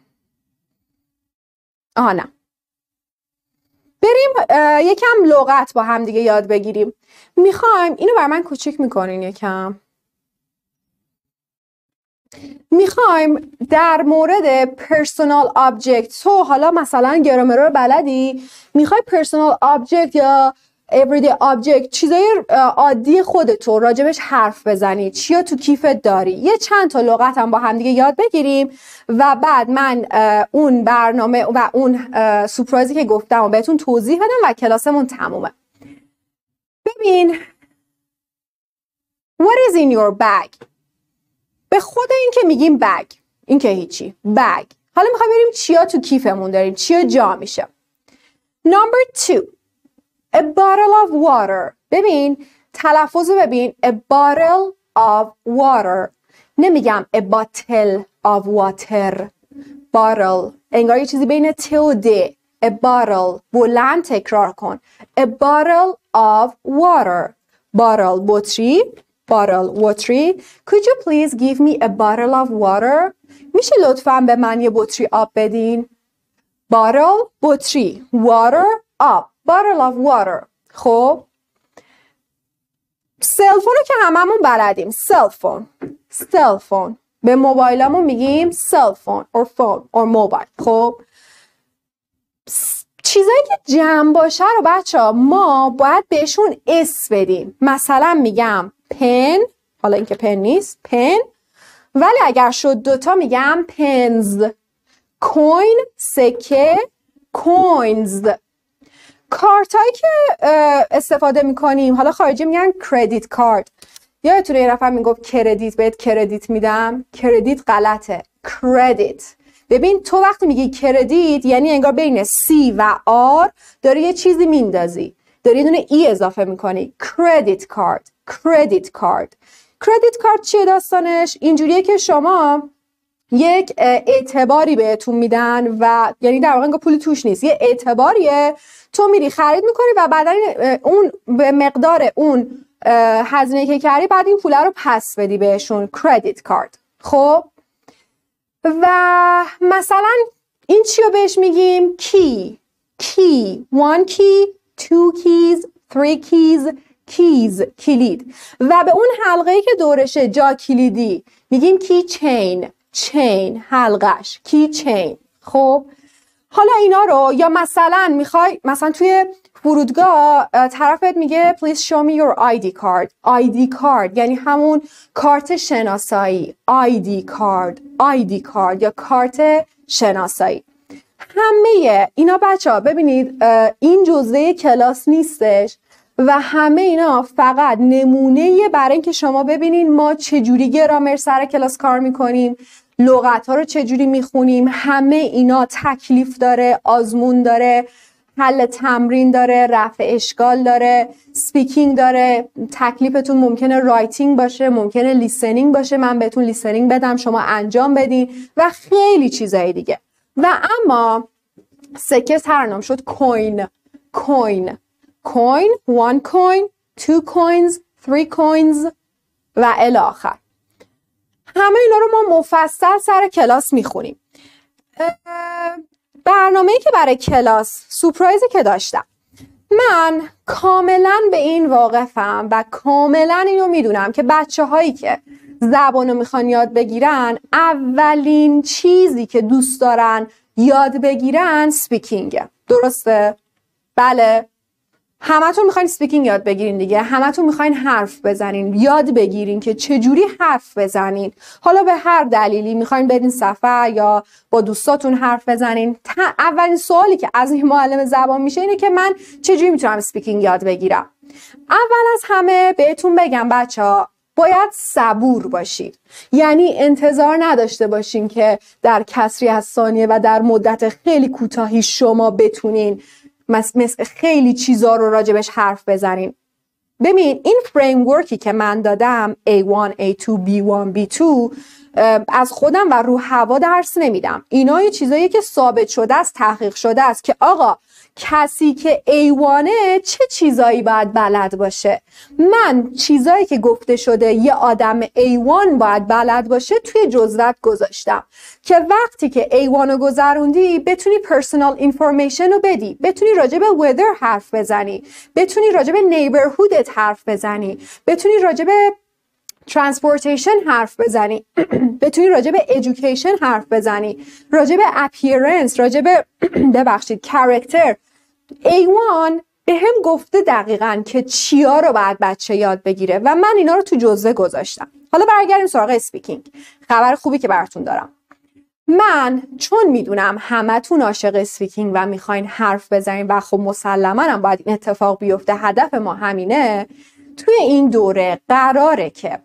آها نه بریم یکم لغت با هم دیگه یاد بگیریم. می‌خوایم اینو بر من کوچیک می‌کنین یکم. می‌خوایم در مورد personal object تو حالا مثلا گرامر رو بلدی؟ می‌خوای personal object یا everyday object چیزای عادی خودتو راجبش حرف بزنی. چیا تو کیفت داری؟ یه چند تا لغت هم با هم دیگه یاد بگیریم و بعد من اون برنامه و اون surprise ی که گفتم و بهتون توضیح بدم و کلاسمون تمومه. ببین What is in your bag به خود این که میگیم bag این که هیچی. bag. حالا می‌خوایم بریم چیا تو کیفمون داریم چیا جا میشه. Number two. A bottle of water ببین تلفظ رو ببین A bottle of water نمیگم A bottle of water bottle انگار یه چیزی بین ت و د A bottle بلند تکرار کن A bottle of water bottle بطری bottle watery Could you please give me a bottle of water میشه لطفا به من یه بطری آب بدین bottle بطری water آب bottle of water. خب. cell phone رو که هممون بلدیم. cell phone cell phone به موبایلمون میگیم cell phone or phone or mobile. خب. چیزایی که جمع باشه رو بچه ها ما باید بهشون S بدیم. مثلا میگم pen حالا اینکه pen نیست pen ولی اگر شد دوتا میگم pens coin سکه coins کارت هایی که استفاده می‌کنیم. حالا خارجی میگن credit card. یادتونه یه نفر می‌گفت credit بهت credit میدم. credit غلطه. credit. ببین تو وقتی میگی credit یعنی انگار بین C و R داری یه چیزی میندازی. داری یه دونه ای اضافه می‌کنی. credit card. credit card. credit card چیه داستانش؟ اینجوریه که شما یک اعتباری بهتون میدن و یعنی در واقع پولی توش نیست. یه اعتباریه. تو میری خرید می‌کنی و بعدا اون به مقدار اون هزینه که کردی بعد این پول رو پس بدی بهشون. credit card خب؟ و مثلا این چی رو بهش میگیم؟ کی کی one key two keys three keys keys. کلید. و به اون حلقه ای که دورشه جا کلیدی میگیم کی چین چین حلقش کی چین؟ خب حالا اینا رو یا مثلا می‌خوای مثلا توی فرودگاه طرفت میگه please show me your ID card. ID card یعنی همون کارت شناسایی. ID card ID card یا کارت شناسایی. همه اینا بچه ها ببینید این جزوه کلاس نیستش. و همه اینا فقط نمونه برای اینکه شما ببینین ما چجوری گرامر سر کلاس کار می‌کنیم لغت ها رو چجوری می‌خونیم همه اینا تکلیف داره آزمون داره حل تمرین داره رفع اشکال داره speaking داره تکلیفتون ممکنه writing باشه ممکنه listening باشه من بهتون listening بدم شما انجام بدین و خیلی چیزایی دیگه. و اما سکه ترنام شد کوین کوین کوین one coin two coins three coins و الی آخر. همه اینا رو ما مفصل سر کلاس می‌خونیم. برنامه که برای کلاس سپرایزی که داشتم. من کاملا به این واقفم و کاملا اینو می‌دونم که بچه هایی که زبان رو می‌خوان یاد بگیرن اولین چیزی که دوست دارن یاد بگیرن speaking ه درسته؟ بله. همتون می‌خواین speaking یاد بگیرین دیگه. همتون می‌خواین حرف بزنین. یاد بگیرین که چجوری حرف بزنین. حالا به هر دلیلی می‌خواین برین سفر یا با دوستاتون حرف بزنین. اولین سوالی که از این معلم زبان میشه اینه که من چجوری می‌تونم speaking یاد بگیرم. اول از همه بهتون بگم بچه ها باید صبور باشید. یعنی انتظار نداشته باشین که در کسری از ثانیه و در مدت خیلی کوتاهی شما بتونین مثل خیلی چیزا رو راجبش حرف بزنین ببین این فریم ورکی که من دادم A1, A2, B1, B2 از خودم و رو هوا درس نمیدم. اینا یه چیزایی که ثابت شده است تحقیق شده است که آقا کسی که A1 ه چه چیزایی باید بلد باشه؟ من چیزایی که گفته شده یه آدم A1 باید بلد باشه توی جزوت گذاشتم. که وقتی که A1 و گذروندی بتونی personal information رو بدی. بتونی راجع به weather حرف بزنی. بتونی راجع به neighborhood ت حرف بزنی. بتونی راجع به transportation حرف بزنی. بتونی راجع به education حرف بزنی. راجع به appearance راجع به ببخشید character A1 به هم گفته دقیقا که چیا رو باید بچه یاد بگیره و من اینا رو تو جزوه گذاشتم. حالا برگردیم سراغ speaking خبر خوبی که براتون دارم. من چون می‌دونم همتون عاشق speaking و می‌خواین حرف بزنین و خب مسلما هم باید این اتفاق بیفته هدف ما همینه توی این دوره قراره که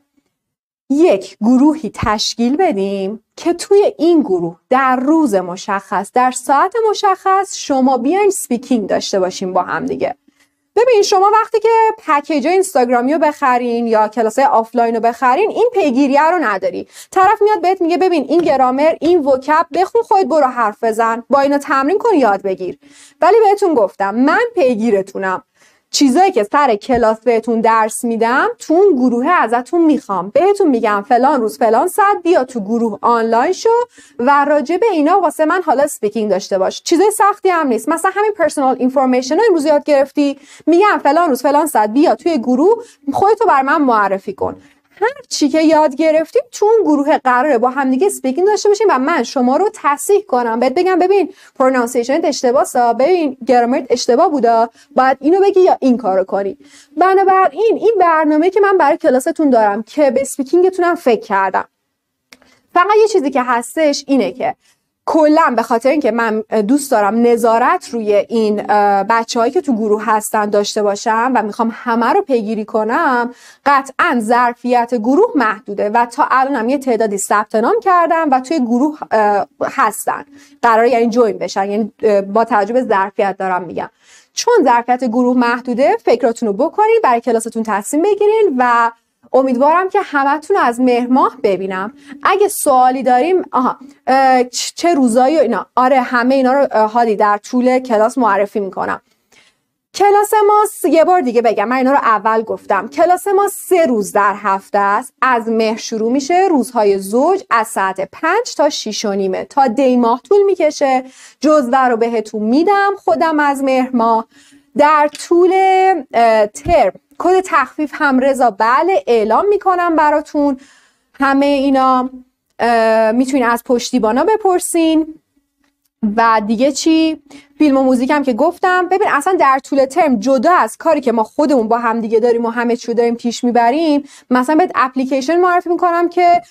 یک گروهی تشکیل بدیم که توی این گروه در روز مشخص در ساعت مشخص شما بیاین speaking داشته باشیم با هم دیگه. ببین شما وقتی که package اینستاگرامی رو بخرین یا کلاس آفلاین رو بخرین این پیگیریه رو نداری. طرف میاد بهت میگه ببین این گرامر این vocab بخون خودت برو حرف بزن. با اینا تمرین کن یاد بگیر. ولی بهتون گفتم من پیگیرتونم. چیزایی که سر کلاس بهتون درس میدم تو اون گروه ازتون می‌خوام. بهتون میگم فلان روز فلان ساعت بیا تو گروه آنلاین شو و راجع به اینا واسه من حالا speaking داشته باش. چیزای سختی هم نیست. مثلا همین personal information امروز یاد گرفتی. میگم فلان روز فلان ساعت بیا توی گروه خودتو بر من معرفی کن. هر چی که یاد گرفتیم تو اون گروه قراره با همدیگه speaking داشته باشیم و من شما رو تصحیح کنم. بهت بگم ببین pronunciation ت اشتباه سا. ببین گرامرت اشتباه بودا. باید اینو بگی یا این کارو کنی. بنابراین این برنامه که من برای کلاستون دارم که به speaking تونم فکر کردم. فقط یه چیزی که هستش اینه که کلا به خاطر اینکه من دوست دارم نظارت روی این بچه که تو گروه هستن داشته باشم و می‌خوام همه رو پیگیری کنم قطعا ظرفیت گروه محدوده و تا الانم یه تعدادی ثبت نام کردم و توی گروه هستن. قرار یعنی جوین بشن. یعنی با توجه به ظرفیت دارم میگم. چون ظرفیت گروه محدوده فکراتون رو بکنید برای کلاستون تصمیم بگیرین و امیدوارم که همتون از مهر ماه ببینم. اگه سوالی داریم آها چه روزایی اینا. آره همه اینا رو هادی در طول کلاس معرفی می‌کنم. کلاس ما یه بار دیگه بگم من اینا رو اول گفتم. کلاس ما سه روز در هفته است. از مهر شروع میشه روزهای زوج از ساعت پنج تا شیش و نیمه. تا دی ماه طول می‌کشه. جزوه رو بهتون میدم خودم از مهر ماه. در طول ترم کد تخفیف هم رضا بله اعلام می‌کنم براتون. همه اینا می‌تونین از پشتیبانا بپرسین. و دیگه چی؟ فیلم و موزیک هم که گفتم. ببین اصلا در طول ترم جدا از کاری که ما خودمون با هم دیگه داریم و همه چی داریم پیش می‌بریم مثلا بهت اپلیکیشن معرفی می‌کنم که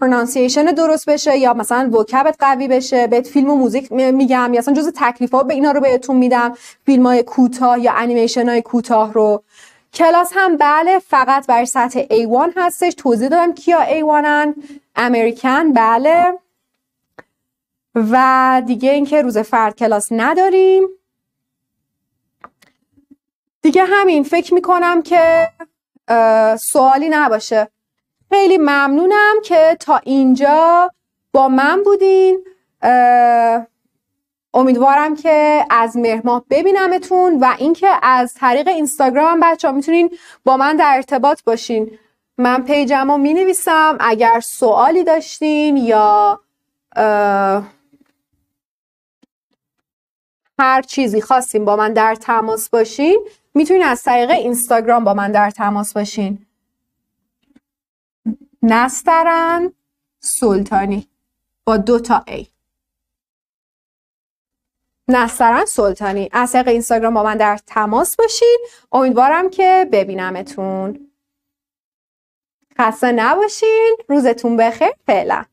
pronunciation درست بشه یا مثلا vocab ت قوی بشه بهت فیلم و موزیک میگم یا اصلا جز تکلیفات به اینا رو بهتون میدم. فیلم های کوتاه یا انیمیشن های کوتاه رو. کلاس هم بله فقط برای سطح A1 هستش. توضیح دادم کیا A1 American بله. و دیگه اینکه روز فرد کلاس نداریم. دیگه همین فکر می‌کنم که سوالی نباشه. خیلی ممنونم که تا اینجا با من بودین. امیدوارم که از مهرماه ببینمتون و اینکه از طریق اینستاگرام بچه ها می‌تونین با من در ارتباط باشین. من پیجم رو می نویسم اگر سوالی داشتین یا هر چیزی خواستین با من در تماس باشین می‌تونین از طریق اینستاگرام با من در تماس باشین. نسترن سلطانی. با دو تا ای نسترن سلطانی. از طریق اینستاگرام با من در تماس باشین. امیدوارم که ببینمتون. خسته نباشین. روزتون بخیر. فعلا.